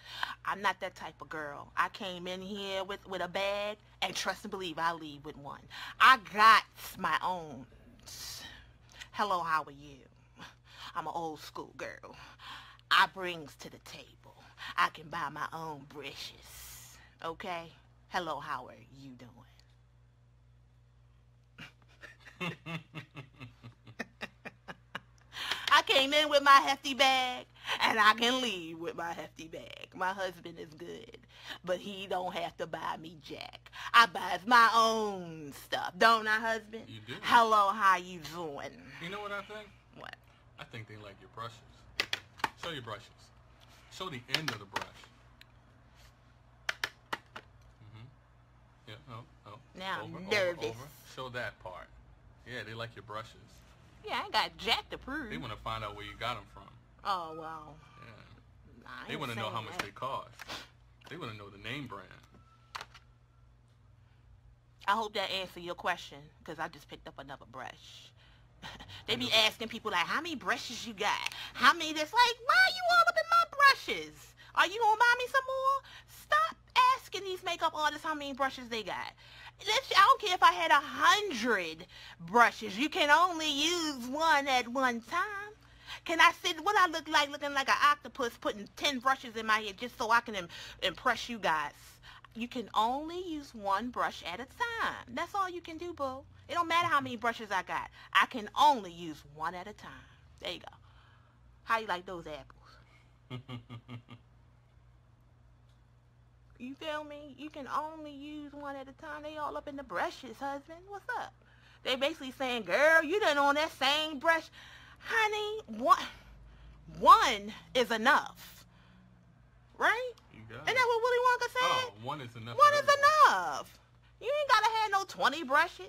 I'm not that type of girl. I came in here with, with a bag, and trust and believe I leave with one. I got my own. Hello, how are you? I'm an old school girl. I brings to the table. I can buy my own brushes. Okay? Hello, how are you doing? I came in with my hefty bag, and I can leave with my hefty bag. My husband is good, but he don't have to buy me jack. I buys my own stuff, don't I, husband? You do. Hello, how you doing? You know what I think? What? I think they like your brushes. Show your brushes. Show the end of the brush. hmm Yeah, oh, oh. Now over, I'm over, over. Show that part. Yeah, they like your brushes. Yeah, I got jack to prove. They want to find out where you got them from. Oh well. Yeah. Nah, They want to know how much that. they cost. They want to know the name brand. I hope that answered your question, because I just picked up another brush. they be asking people like, how many brushes you got? How many that's Like, why are you all up in my brushes? Are you gonna buy me some more? Stop asking these makeup artists how many brushes they got. Let's, I don't care if I had a hundred brushes. You can only use one at one time. Can I sit? What I look like? Looking like an octopus, putting ten brushes in my head just so I can Im- impress you guys. You can only use one brush at a time. That's all you can do, boo. It don't matter how many brushes I got. I can only use one at a time. There you go. How you like those apples? You feel me? You can only use one at a time. They all up in the brushes, husband. What's up? They basically saying, girl, you done on that same brush. Honey, one, one is enough. Right? you got Isn't that what Willy Wonka said? Oh, one is enough. One is enough. You ain't gotta have no 20 brushes.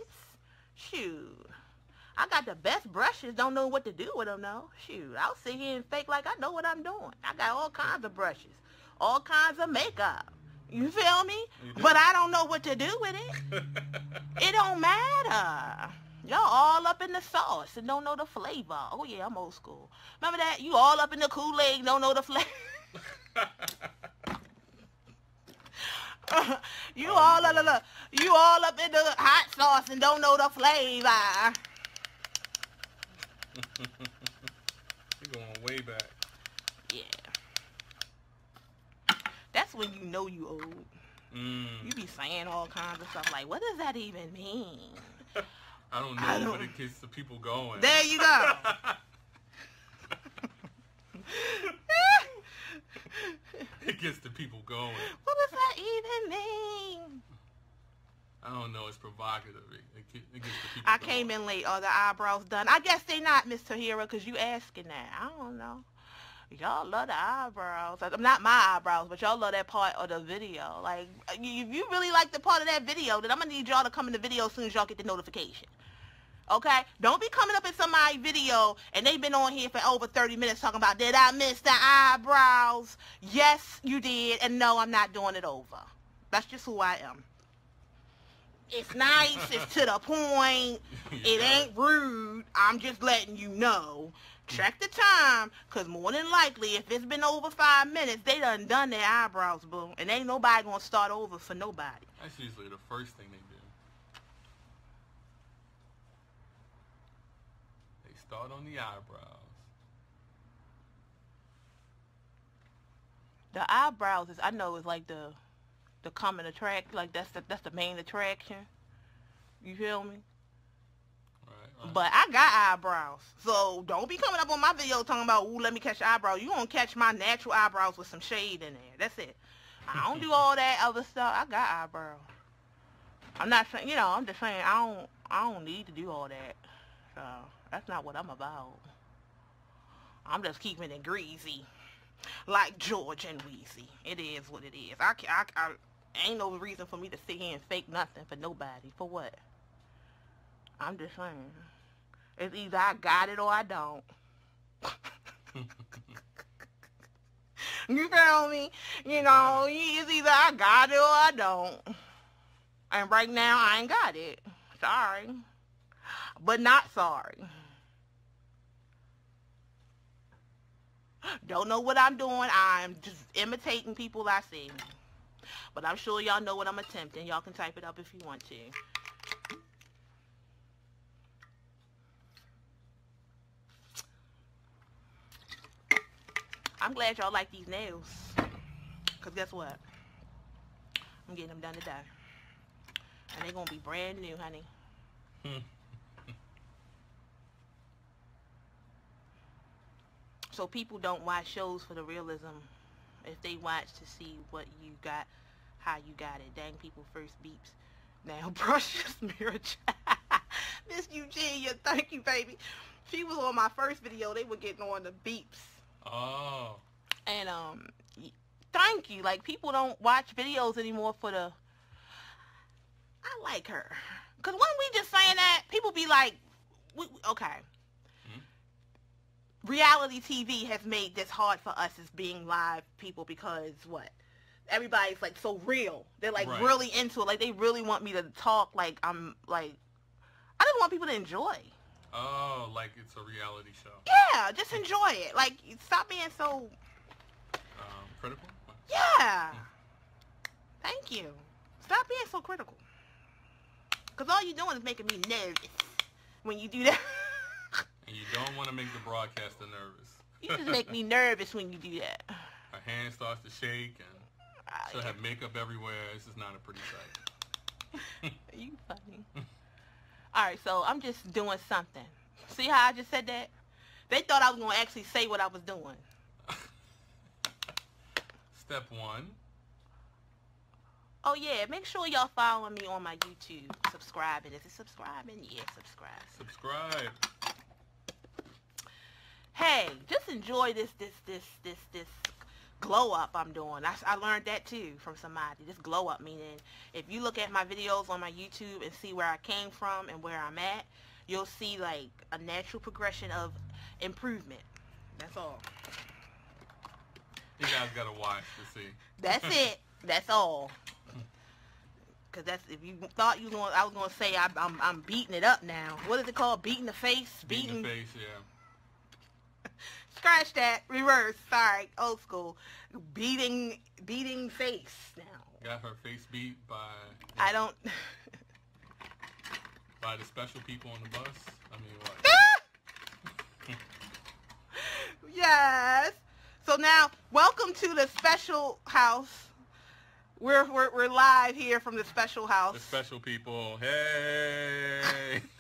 Shoot. I got the best brushes, don't know what to do with them though. Shoot, I'll sit here and fake like I know what I'm doing. I got all kinds of brushes, all kinds of makeup. You feel me? You. But I don't know what to do with it. It don't matter. Y'all all up in the sauce and don't know the flavor. Oh yeah, I'm old school. Remember that? You all up in the Kool-Aid, don't know the flavor. Oh, you all look, look, you all up in the hot sauce and don't know the flavor. You're going way back. Yeah. That's when you know you old. Mm. You be saying all kinds of stuff like, what does that even mean? I don't know, I don't- but it gets the people going. There you go. it gets the people going. what does that even mean? I don't know. It's provocative. It, it, it gets the people. I going. came in late. Are the eyebrows done? I guess they not, Mr. Hero, because you asking that. I don't know. Y'all love the eyebrows. I'm not my eyebrows, but y'all love that part of the video. Like, if you really like the part of that video, then I'm gonna need y'all to come in the video as soon as y'all get the notification. Okay? Don't be coming up in somebody's video and they've been on here for over 30 minutes talking about, did I miss the eyebrows? Yes, you did. And no, I'm not doing it over. That's just who I am. It's nice. it's to the point. It ain't rude. I'm just letting you know. Check the time, cause more than likely, if it's been over five minutes, they done done their eyebrows, boo, and ain't nobody gonna start over for nobody. That's usually the first thing they do. They start on the eyebrows. The eyebrows is, I know, is like the, the common attract, like that's the that's the main attraction. You feel me? Right. But I got eyebrows, so don't be coming up on my video talking about, ooh, let me catch your eyebrows. You gonna catch my natural eyebrows with some shade in there. That's it. I don't do all that other stuff. I got eyebrows. I'm not saying, you know, I'm just saying I don't, I don't need to do all that. So that's not what I'm about. I'm just keeping it greasy, like George and Weezy. It is what it is. I, I, I ain't no reason for me to sit here and fake nothing for nobody. For what? I'm just saying. It's either I got it or I don't. you feel me? You know, it's either I got it or I don't. And right now, I ain't got it. Sorry. But not sorry. Don't know what I'm doing. I'm just imitating people I see. But I'm sure y'all know what I'm attempting. Y'all can type it up if you want to. I'm glad y'all like these nails. Because guess what? I'm getting them done today. And they're going to be brand new, honey. So people don't watch shows for the realism. If they watch to see what you got, how you got it. Dang people first beeps. Now brush your smear Miss Eugenia, thank you, baby. She was on my first video. They were getting on the beeps. Oh. And um, thank you. Like people don't watch videos anymore for the. I like her, cause when we just saying that, people be like, we, okay. Mhm. Reality TV has made this hard for us as being live people because what? Everybody's like so real. They're like Right. really into it. Like they really want me to talk. Like I'm like, I just want people to enjoy. Oh, like it's a reality show. Yeah, just enjoy it. Like stop being so Um, critical. Yeah. Thank you. Stop being so critical. Because all you're doing is making me nervous when you do that. And you don't want to make the broadcaster nervous. you just make me nervous when you do that. Her hand starts to shake and she'll have makeup everywhere. This is not a pretty sight. Are you funny. all right, so I'm just doing something. See how I just said that? They thought I was going to actually say what I was doing. Step one. Oh, yeah. Make sure y'all following me on my YouTube. Subscribing. Is it subscribing? Yeah, subscribe. Subscribe. hey, just enjoy this, this, this, this, this glow up I'm doing. I, I learned that too from somebody. This glow up meaning if you look at my videos on my YouTube and see where I came from and where I'm at, you'll see like a natural progression of improvement. That's all. You guys gotta watch to see. That's it. That's all. Cause that's if you thought you going, I was gonna say I, I'm I'm beating it up now. What is it called? Beating the face? Beating the face, yeah. Scratch that. Reverse. Sorry. Old school. Beating beating face now. Got her face beat by I don't by the special people on the bus. I mean, what? Yes. So now, welcome to the special house. We're we're, we're live here from the special house. The special people. Hey.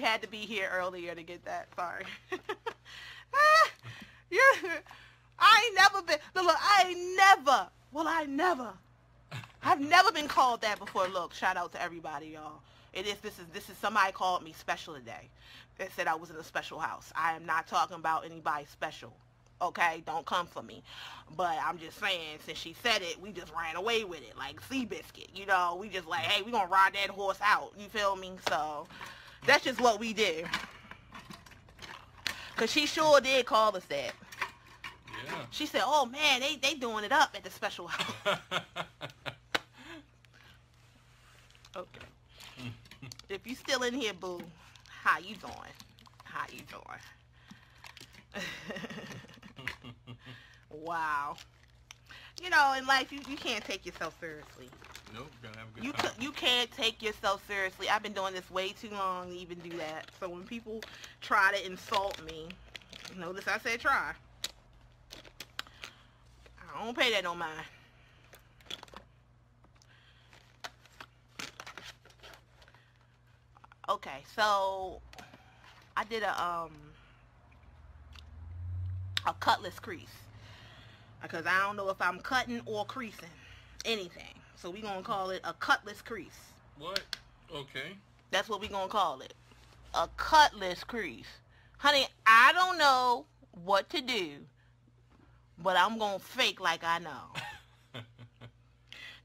had to be here earlier to get that. Sorry. ah, yeah. I ain't never been. Look, look, I ain't never. Well, I never. I've never been called that before. Look, shout out to everybody, y'all. It is. This is. This is somebody called me special today. They said I was in a special house. I am not talking about anybody special. Okay, don't come for me. But I'm just saying, since she said it, we just ran away with it, like Seabiscuit. You know, we just like, hey, we gonna ride that horse out. You feel me? So that's just what we did. Cause she sure did call us that. Yeah. She said, "Oh man, they they doing it up at the special house." okay. if you still in here, boo, how you doing? How you doing? wow. You know, in life, you, you can't take yourself seriously. Nope, gonna have a good You time. you can't take yourself seriously. I've been doing this way too long to even do that. So when people try to insult me, notice I said try. I don't pay that no mind. Okay, so I did a um a cutlass crease because I don't know if I'm cutting or creasing anything. So we gonna call it a cutlass crease. What? Okay. That's what we gonna call it. A cutlass crease. Honey, I don't know what to do, but I'm gonna fake like I know.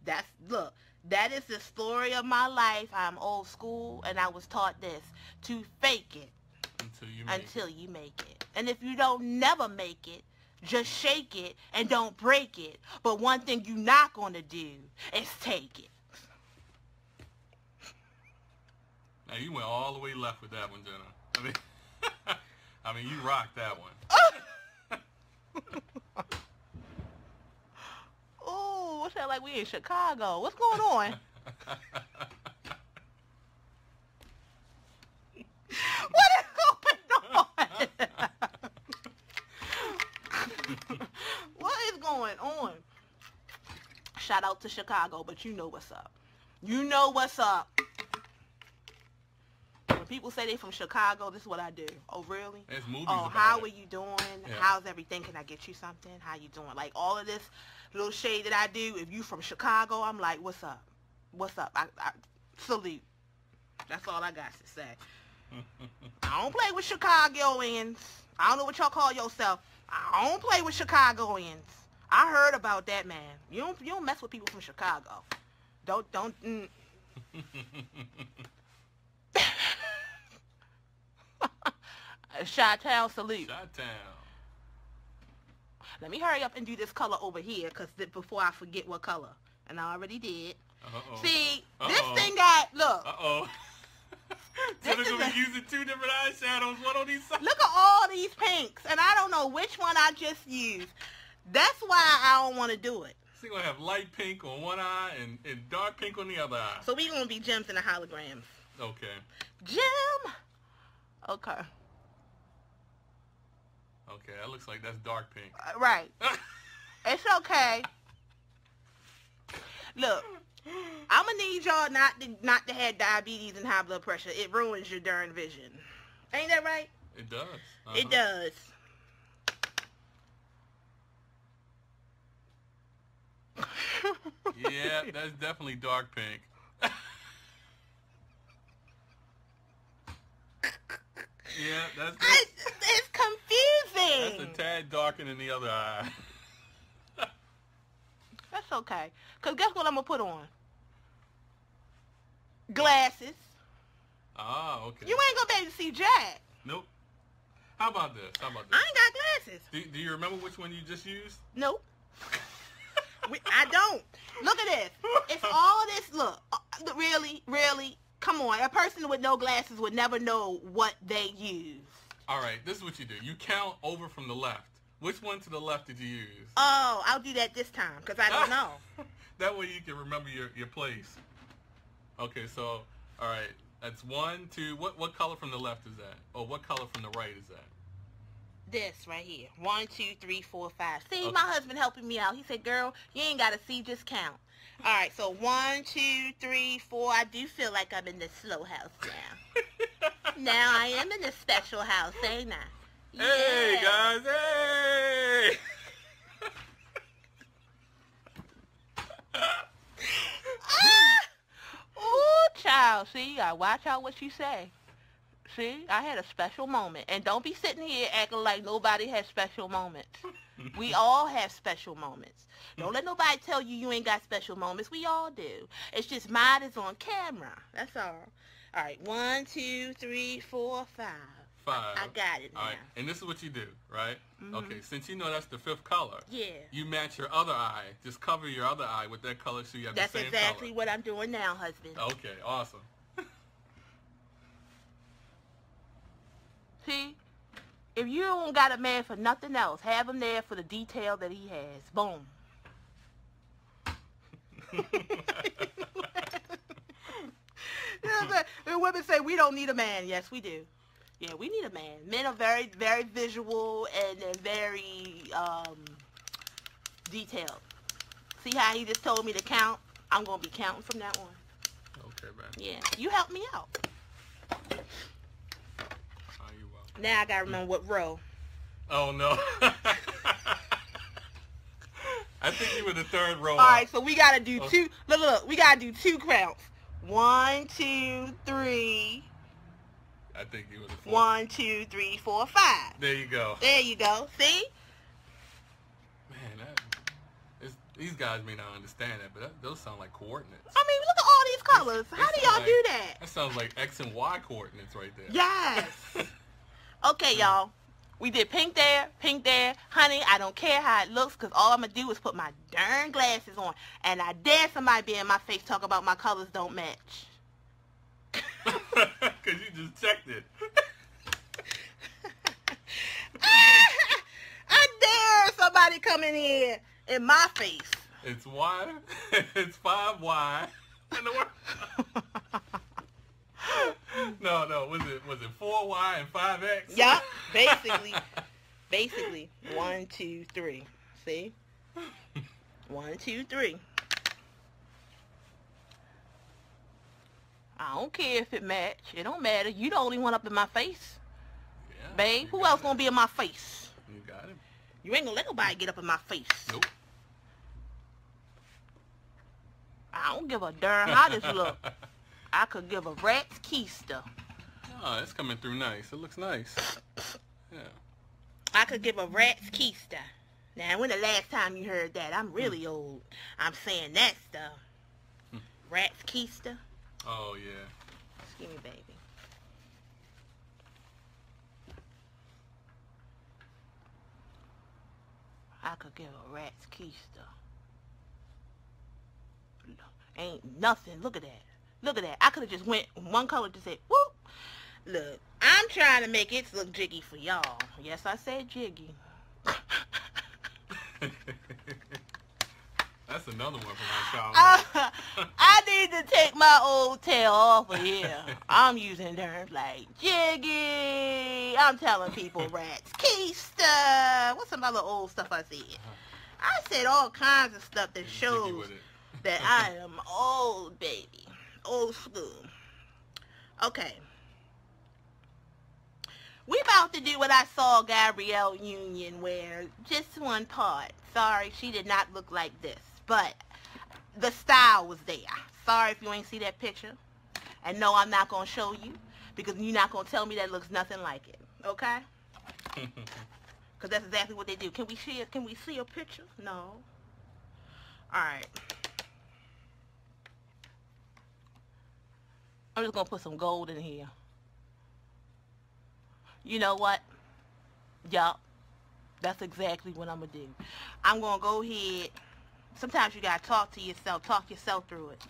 That's look, that is the story of my life. I'm old school and I was taught this. To fake it Until you make until you make it. And if you don't never make it, just shake it and don't break it. But one thing you're not gonna do is take it. Now you went all the way left with that one, Jenna. I mean, I mean, you rocked that one. Ooh, what's that like we in Chicago? What's going on? what is going on? what is going on? Shout out to Chicago, but you know what's up. You know what's up. When people say they from Chicago, this is what I do. Oh, really? There's movies Oh, how it. are you doing? Yeah. How's everything? Can I get you something? How you doing? Like all of this little shade that I do. If you from Chicago, I'm like, what's up? What's up? I, I salute. That's all I got to say. I don't play with Chicagoans. I don't know what y'all call yourself. I don't play with Chicagoans. I heard about that man. You don't you don't mess with people from Chicago. Don't don't. Mm. Chi-town salute. Shot-town. Let me hurry up and do this color over here, cause th- before I forget what color, and I already did. Uh-oh. See, Uh-oh. this thing got look. Uh-oh. This Jenna's is gonna a- be using two different eyeshadows, one on each side. Look at all these pinks, and I don't know which one I just used. That's why I don't want to do it. She's gonna have light pink on one eye and, and dark pink on the other eye. So we gonna be Jems and the Holograms. Okay. Jem. Okay. Okay, that looks like that's dark pink. Uh, Right. It's okay. Look, I'm gonna need y'all not to not to have diabetes and high blood pressure. It ruins your darn vision. Ain't that right? it does. It Uh-huh. does. Yeah, that's definitely dark pink. yeah, that's I, it's that's a tad darker than the other eye. That's okay. Cause guess what I'm gonna put on? Glasses. Ah, okay. You ain't gonna be able to see Jack. Nope. How about this? How about this? I ain't got glasses. Do, do you remember which one you just used? Nope. We- I don't. Look at this. It's all this. Look, uh, really, really. Come on. A person with no glasses would never know what they use. All right, this is what you do. You count over from the left. Which one to the left did you use? Oh, I'll do that this time because I don't know. that way you can remember your, your place. Okay, so all right, that's one, two. What what color from the left is that? Or what color from the right is that? This right here. One, two, three, four, five. See, Okay. my husband helping me out. He said, girl, you ain't got to see, just count. All right, so one, two, three, four. I do feel like I'm in the slow house now. now I am in a special house, ain't I? Hey guys, hey! Ah! Ooh, child. See, you gotta watch out what you say. See, I had a special moment. And don't be sitting here acting like nobody has special moments. We all have special moments. Don't let nobody tell you you ain't got special moments. We all do. It's just mine is on camera. That's all. All right, one, two, three, four, five. Five. I got it now. All right, and this is what you do, right? Mhm. Okay, since you know that's the fifth color, Yeah. you match your other eye. Just cover your other eye with that color so you have That's the same exactly color. That's exactly what I'm doing now, husband. Okay, awesome. See, if you don't got a man for nothing else, have him there for the detail that he has. Boom. You know what I'm saying? And women say we don't need a man. Yes, we do. Yeah, we need a man. Men are very, very visual and they're very um, detailed. See how he just told me to count? I'm gonna be counting from that one. okay, man. Yeah, you help me out. Are you welcome? Now I gotta remember what row. Oh no. I think you were the third row. All right, so we gotta do Oh. two. Look, look, we gotta do two counts. One, two, three. I think you were the fourth. One, two, three, four, five. There you go. There you go. See? Man, that, these guys may not understand that, but that, those sound like coordinates. I mean, look at all these colors. How do y'all like- do that? That sounds like X and Y coordinates right there. Yes. Okay, y'all. We did pink there, pink there. Honey, I don't care how it looks because all I'm going to do is put my darn glasses on. And I dare somebody be in my face talk about my colors don't match. Because you just checked it. I dare somebody come in in my face. It's Y. It's 5Y. And the word- no, no. Was it was it 4Y and 5X? Yup, basically. Basically, one, two, three. See? One, two, three. I don't care if it match. It don't matter. You the only one up in my face. Yeah, Babe, who else it. gonna be in my face? You got it. You ain't gonna let nobody get up in my face. Nope. I don't give a darn how this look. I could give a rat's keister. Oh, it's coming through nice. It looks nice. Yeah. I could give a rat's keister. Now, when the last time you heard that? I'm really old. I'm saying that stuff. Hmm. Rat's keister. Oh yeah. Excuse me, baby. I could give a rat's keister. Ain't nothing. Look at that. Look at that. I could have just went one color to say, whoop. Look, I'm trying to make it look jiggy for y'all. Yes, I said jiggy. That's another one from my childhood. Uh, I need to take my old tail off of here. I'm using terms like jiggy. I'm telling people rats. Keister. What's some other old stuff I said? I said all kinds of stuff that shows that I am old, baby. Old school. Okay. We about to do what I saw Gabrielle Union wear. Just one part. Sorry, she did not look like this. But the style was there. Sorry if you ain't see that picture. And no, I'm not going to show you. Because you're not going to tell me that looks nothing like it. Okay? Because that's exactly what they do. Can we see Can we see a picture? No. All right. I'm just gonna put some gold in here. You know what? Yup. That's exactly what I'm gonna do. I'm gonna go ahead. Sometimes you gotta talk to yourself. Talk yourself through it.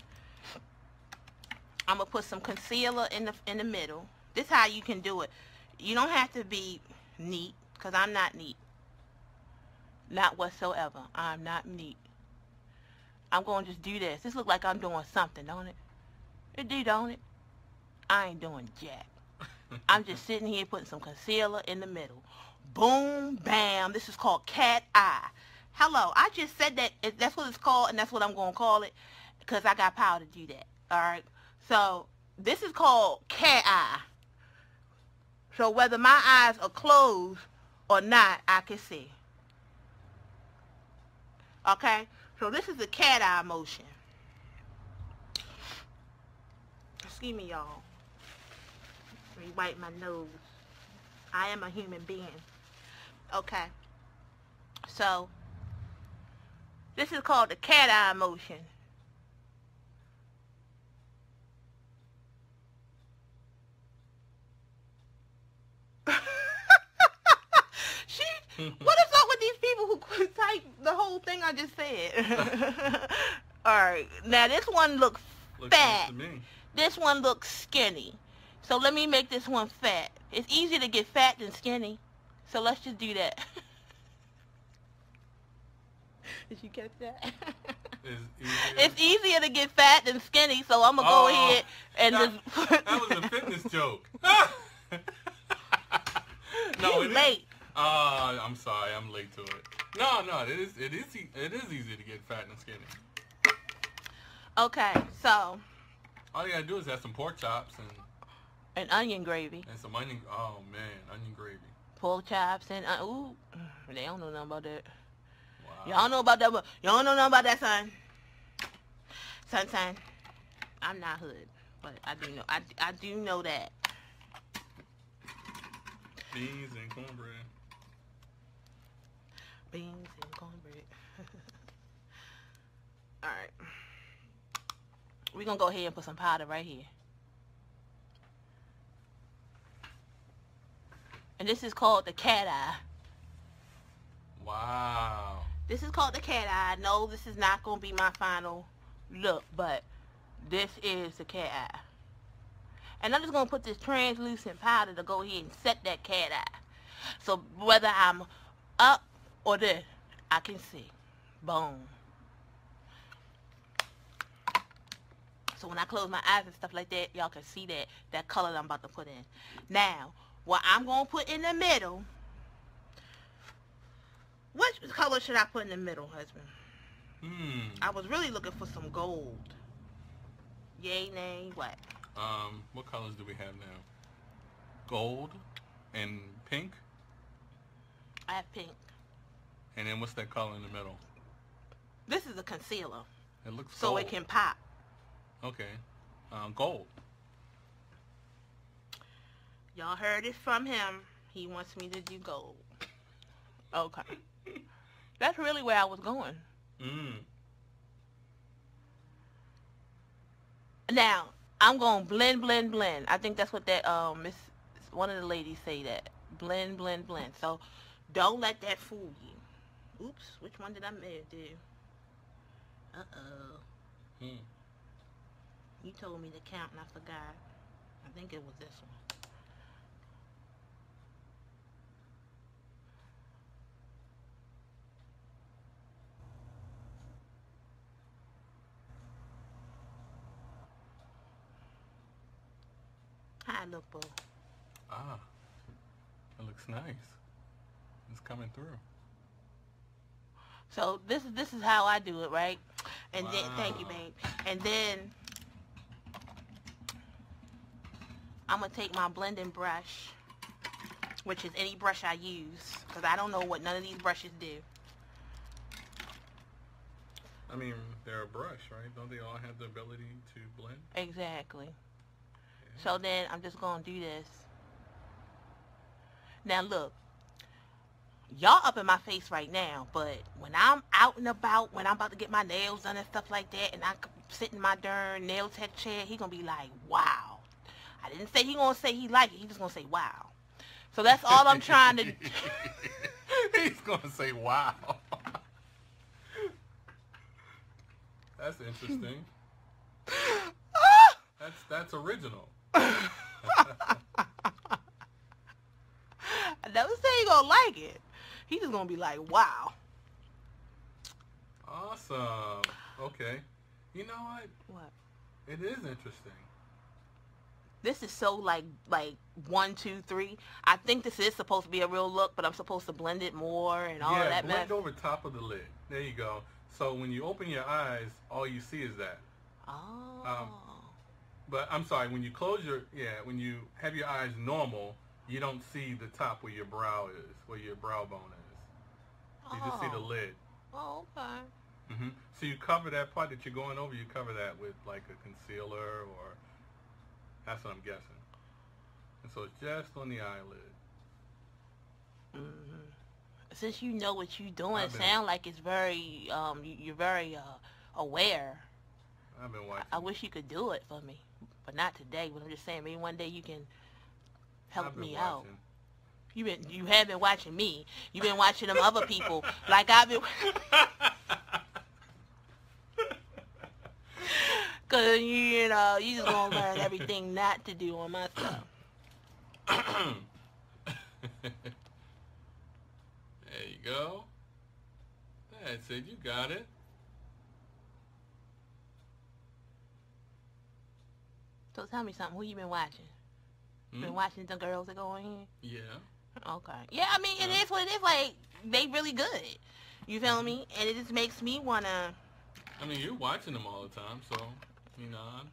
I'm gonna put some concealer in the in the middle. This how you can do it. You don't have to be neat, cause I'm not neat. Not whatsoever. I'm not neat. I'm gonna just do this. This look like I'm doing something, don't it? It do, don't it? I ain't doing jack. I'm just sitting here putting some concealer in the middle. Boom, bam. This is called cat eye. Hello, I just said that. That's what it's called, and that's what I'm going to call it because I got power to do that. All right. So this is called cat eye. So whether my eyes are closed or not, I can see. Okay? So this is the cat eye motion. Excuse me, y'all. Wipe my nose. I am a human being. Okay. So, this is called the cat eye motion. she, what is up with these people who type the whole thing I just said? All right, now this one looks, Looks fat. nice. This one looks skinny. So let me make this one fat. It's easier to get fat than skinny. So let's just do that. Did you catch that? Is easier- it's easier to get fat than skinny, so I'm gonna Oh, go ahead and that- just. that was a fitness joke. no, is- late. Uh, I'm sorry, I'm late to it. No, no, it is, it is, it is easy to get fat and skinny. Okay, so All you gotta do is have some pork chops and, an onion gravy, and some onion. Oh man, onion gravy. pork chops, and uh, ooh, they don't know nothing about that. Wow. Y'all know about that, but y'all don't know nothing about that, son. Son, son, I'm not hood, but I do know. I, I do know that. Beans and cornbread. Beans and cornbread. All right. We're going to go ahead and put some powder right here. And this is called the cat eye. Wow. This is called the cat eye. No, this is not going to be my final look, but this is the cat eye. And I'm just going to put this translucent powder to go ahead and set that cat eye. So whether I'm up or this, I can see. Boom. So when I close my eyes and stuff like that, y'all can see that, that color that I'm about to put in. Now, what I'm going to put in the middle, what color should I put in the middle, husband? Hmm. I was really looking for some gold. Yay, nay, what? Um, what colors do we have now? Gold and pink. I have pink. And then what's that color in the middle? This is a concealer, It looks so gold. it can pop. Okay. Um, gold. Y'all heard it from him. He wants me to do gold. Okay. That's really where I was going. Mm. Now, I'm going to blend, blend, blend. I think that's what that, um, Miss, one of the ladies say that. Blend, blend, blend. So, don't let that fool you. Oops, which one did I miss, do? Uh-oh. Hmm. You told me to count and I forgot. I think it was this one. Boo. Ah. It looks nice. It's coming through. So this is this is how I do it, right? And then thank you, babe. And then I'm gonna take my blending brush, which is any brush I use, because I don't know what none of these brushes do. I mean, they're a brush, right? Don't they all have the ability to blend? Exactly. So then I'm just gonna do this. Now look, y'all up in my face right now, but when I'm out and about, when I'm about to get my nails done and stuff like that, and I sit in my darn nail tech chair, he gonna be like, wow. I didn't say he gonna say he like it, he just gonna say wow. So that's all I'm trying to He's gonna say, "Wow." That's interesting. That's that's original. I never say he gonna like it. He just gonna be like, wow. Awesome. Okay. You know what? What? It is interesting. This is so like like one, two, three. I think this is supposed to be a real look, but I'm supposed to blend it more and all yeah, of that blend mess. over top of the lid. There you go. So when you open your eyes, all you see is that. Oh. Um, But I'm sorry, when you close your yeah, when you have your eyes normal, you don't see the top where your brow is, where your brow bone is. You just see the Oh. lid. Oh, okay. hmm So you cover that part that you're going over. You cover that with like a concealer, or that's what I'm guessing. And so it's just on the eyelid. hmm Since you know what you're doing, it sound like it's very, um, you- you're very uh, aware. I've been I, watching. I wish you could do it for me, but not today. But I'm just saying, maybe one day you can help me out. watching. You been, you have been watching me. You've been watching them other people, like I've been. Cause you know, you just gonna learn everything not to do on my stuff. there you go. That's it. You got it. So tell me something. Who you been watching? Hmm? Been watching the girls that go in here? Yeah. Okay. Yeah, I mean, it Yeah. is what it is. Like, they really good. You feel me? And it just makes me wanna. I mean, you're watching them all the time, so you know, I'm,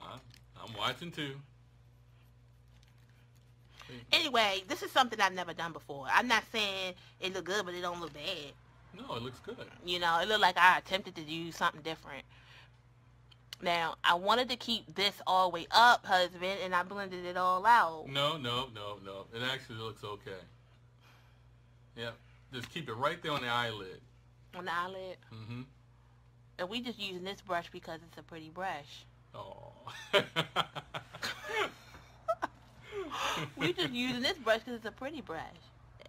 I, I'm watching too. Anyway, this is something I've never done before. I'm not saying it look good, but it don't look bad. No, it looks good. You know, it looked like I attempted to do something different. Now, I wanted to keep this all the way up, husband, and I blended it all out. No, no, no, no. It actually looks okay. Yep. Just keep it right there on the eyelid. On the eyelid. Mm-hmm. And we just using this brush because it's a pretty brush. Oh. we just using this brush because it's a pretty brush.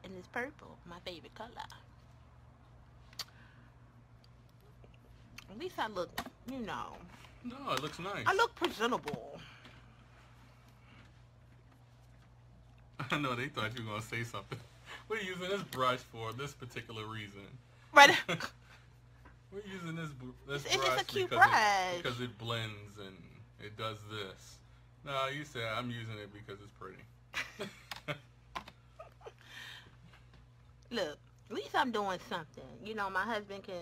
And it's purple, my favorite color. At least I look, you know, no, it looks nice. I look presentable. I know they thought you were gonna say something. We're using this brush for this particular reason. But We're using this this It's- it's a brush cute because brush. It, because it blends and it does this. No, you said I'm using it because it's pretty. look, at least I'm doing something. You know, my husband can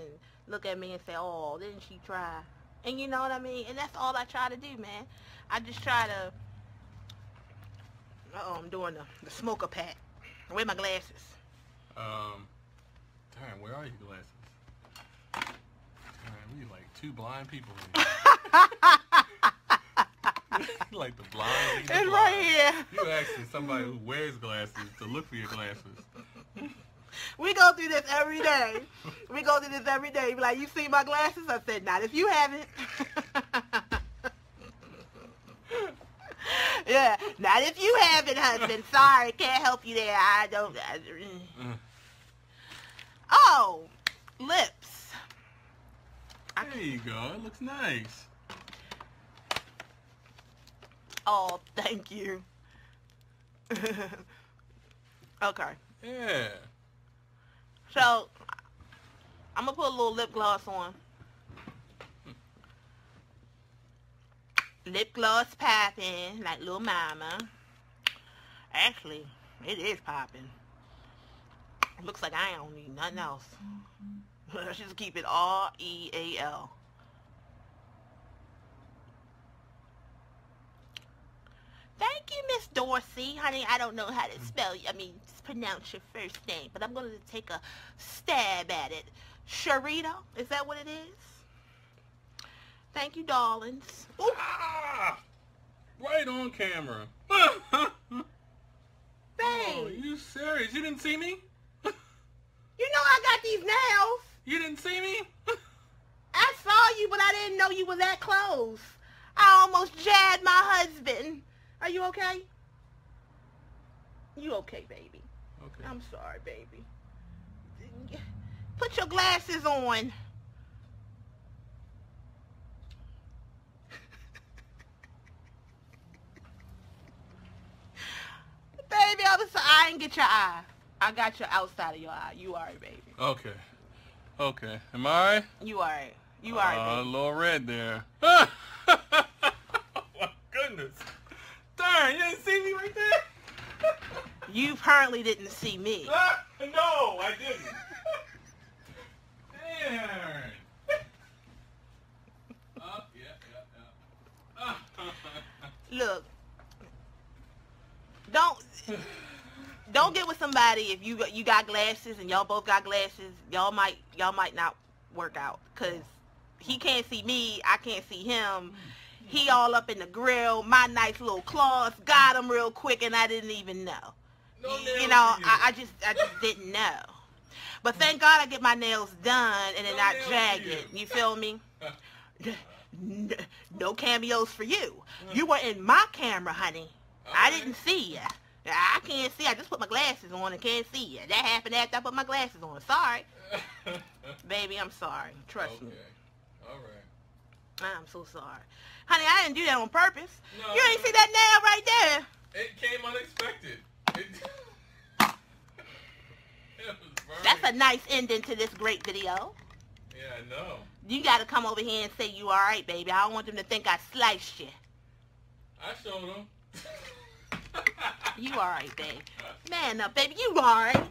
look at me and say, "Oh, didn't she try?" And you know what I mean. And that's all I try to do, man. I just try to. Oh, I'm doing the, the smoker pack. Where my glasses? um, darn, where are your glasses? Darn, we like two blind people. in here. like the blind. It's blind. right here. You asking somebody who wears glasses to look for your glasses. We go through this every day. We go through this every day. Be like, you see my glasses? I said, not if you haven't. yeah, not if you haven't, husband. Sorry, can't help you there. I don't. I, Uh, oh, lips. there you go. It looks nice. Oh, thank you. okay, Yeah. So I'm gonna put a little lip gloss on. Lip gloss popping like little mama. Actually, it is popping. Looks like I don't need nothing else. Just keep it R E A L. Thank you, Miss Dorsey. Honey, I don't know how to spell, I mean, pronounce your first name, but I'm going to take a stab at it. Sharita, is that what it is? Thank you, darlings. Ooh, Ah! Right on camera. babe. Oh, you serious? You didn't see me? You know I got these nails. You didn't see me? I saw you, but I didn't know you were that close. I almost jabbed my husband. Are you okay? You okay, baby? Okay. I'm sorry, baby. Put your glasses on. baby. I didn't get your eye. I got your outside of your eye. You are alright, baby. Okay. Okay. Am I? You alright. You alright, Uh, a baby. little red there. oh my goodness. Darn, you didn't see me right there? You apparently didn't see me. No, I didn't. Darn. Yeah, yeah, yeah. Look, don't don't get with somebody if you you got glasses and y'all both got glasses. Y'all might y'all might not work out because he can't see me, I can't see him. Hmm. He all up in the grill. My nice little claws got him real quick, and I didn't even know. No you know, you. I, I just I just didn't know. But thank God I get my nails done and they're No not jagged. you. You feel me? No cameos for you. You were in my camera, honey. I Alright. didn't see ya. I can't see. I just put my glasses on and can't see ya. That happened after I put my glasses on. Sorry, baby. I'm sorry. Trust okay. me. All right. I'm so sorry, honey. I didn't do that on purpose. No. You ain't see that nail right there. It came unexpected. It, it That's a nice ending to this great video. Yeah, I know. You gotta come over here and say you all right, baby. I don't want them to think I sliced you. I showed him. You all right, babe. Man up, baby. You all right. Alright.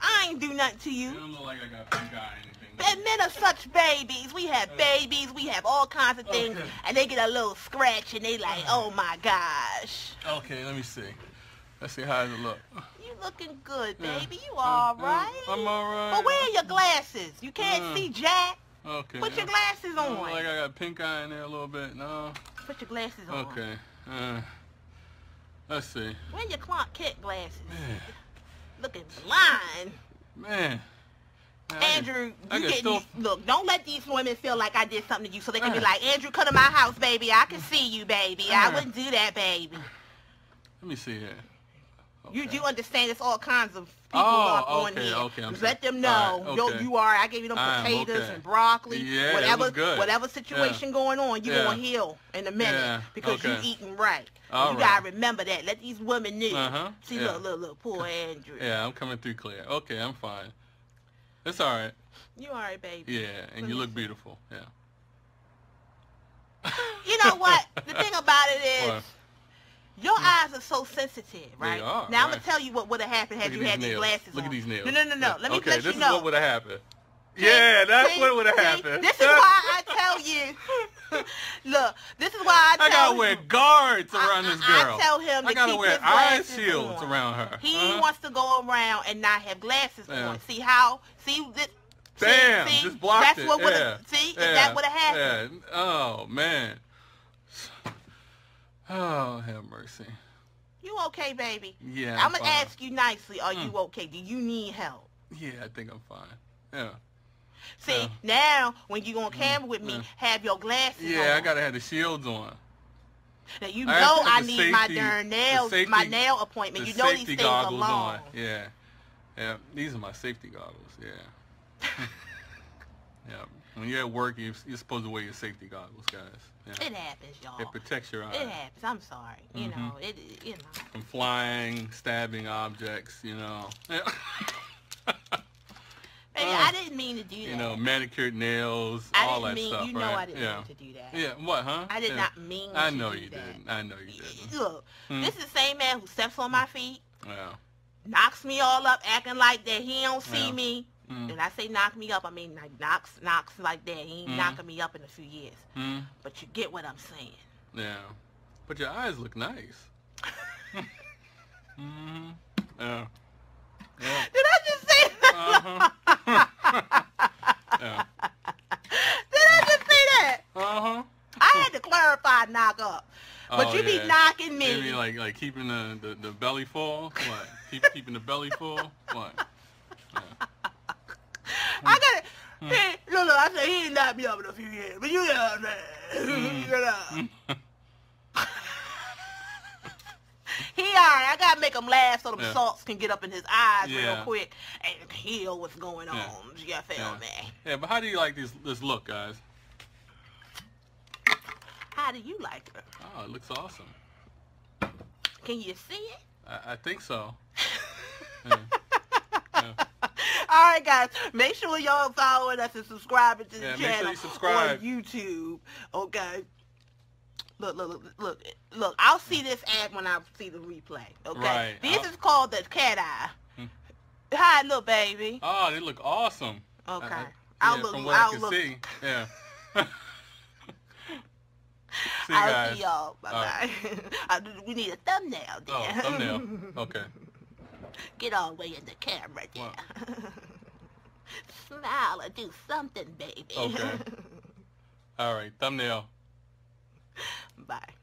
I ain't do nothing to you. you. don't look like I got pink eye. And men are such babies. We have babies. We have all kinds of things. Okay. And they get a little scratch and they like, oh my gosh. Okay, let me see. Let's see how it look. You looking good, Yeah. baby. You Uh, all uh, right. I'm all right. But where are your glasses? You can't Uh, see Jack. Okay. Put your glasses on. like I got pink eye in there a little bit. No. Put your glasses on. Okay. Uh, let's see. Where your Clark Kent glasses? Man. Looking blind. Man. Man, I can- Andrew, I you can getting still- look, don't let these women feel like I did something to you so they can be Uh. like, Andrew, come to my house, baby. I can see you, baby. I Uh. wouldn't do that, baby. Let me see here. You Okay. do understand there's all kinds of people Oh, up on okay, here. okay, let them know. Right, Yo, okay. you are. I gave you them potatoes okay. and broccoli. Yeah, whatever, good. whatever situation going on, you're Yeah. gonna heal in a minute Yeah, because you eating right. All you right. gotta remember that. Let these women know. Uh-huh, See, yeah. look, look, look, poor Andrew. Yeah, I'm coming through clear. Okay, I'm fine. It's all right. You are a baby? Yeah, and Let you look see. beautiful. Yeah. You know what? the thing about it is. What? Your hmm. eyes are so sensitive, right? are, now I'm gonna tell you what would have happened had Look you had these glasses Look on. at these nails. No, no, no, no. Yeah. Let me okay, let this you is know. what would have happened. Yeah, that's See? what would have happened. This is why I tell you. Look, this is why I tell I gotta you. wear guards I- around this I- girl. I tell him to I gotta keep wear eye shields on. around her. He Uh-huh. wants to go around and not have glasses Yeah. on. See how? See this? Damn, see, just blocked That's it. what would yeah. have. See, if yeah. that would have happened. Yeah. Oh man. Oh, have mercy. You okay, baby? Yeah. I'm gonna fine. ask you nicely. Are you Mm. okay? Do you need help? Yeah, I think I'm fine. Yeah. See, Yeah. now when you go on camera with me, yeah. have your glasses on. Yeah, I gotta have the shields on. Now you I know I need my darn nails, safety- my nail appointment. You know these things are long. on. Yeah. Yeah. These are my safety goggles. Yeah. yeah. When you're at work, you're, you're supposed to wear your safety goggles, guys. Yeah. It happens, y'all. It protects your eyes It happens. I'm sorry. You Mhm. know, it. it- You know. from flying, stabbing objects. You know. Baby, Uh, I didn't mean to do that. you know, manicured nails, I all that mean. stuff, you know, right? I didn't yeah. mean to do that. Yeah. What? Huh? I did Yeah. not mean. I know you that. didn't. I know you didn't. Look, Hmm. this is the same man who steps on my feet, Yeah. knocks me all up, acting like that he don't see Yeah. me. Mm. And I say knock me up, I mean like knocks, knocks like that. He ain't Mhm. knocking me up in a few years. Hmm. But you get what I'm saying. Yeah. But your eyes look nice. hmm Yeah. Yeah. Did I just say that? Uh-huh. Yeah. Did I just say that? Uh-huh. I had to clarify knock up. But Oh, you be knocking me. You mean like like keeping the, the, the belly full? What? Keep keeping the belly full? What? Yeah. I got it. Hmm. Hey, look, look, I said he ain't knocked me up in a few years. But you know, man. Hmm. you He alright. I gotta make him laugh so the Yeah. salts can get up in his eyes real quick and heal what's going on. Yeah. You feel Yeah. me? yeah, but how do you like this this look, guys? How do you like it? Oh, it looks awesome. Can you see it? I, I think so. Yeah. Yeah. All right, guys. Make sure y'all following us and subscribing to the Yeah, make sure channel you subscribe. on YouTube. Okay look, look, look, look. I'll see this ad when I see the replay. Okay. Right. This is called the cat eye. Hmm. Hi, little baby. Oh, they look awesome. Okay. I, I, yeah, I'll look. From what I'll I can look. see. Yeah. see I'll guys. see y'all. Bye bye. We need a thumbnail. There. Oh, thumbnail. Okay. Get all the way in the camera there. Smile or do something, baby. Okay. All right, thumbnail. Bye.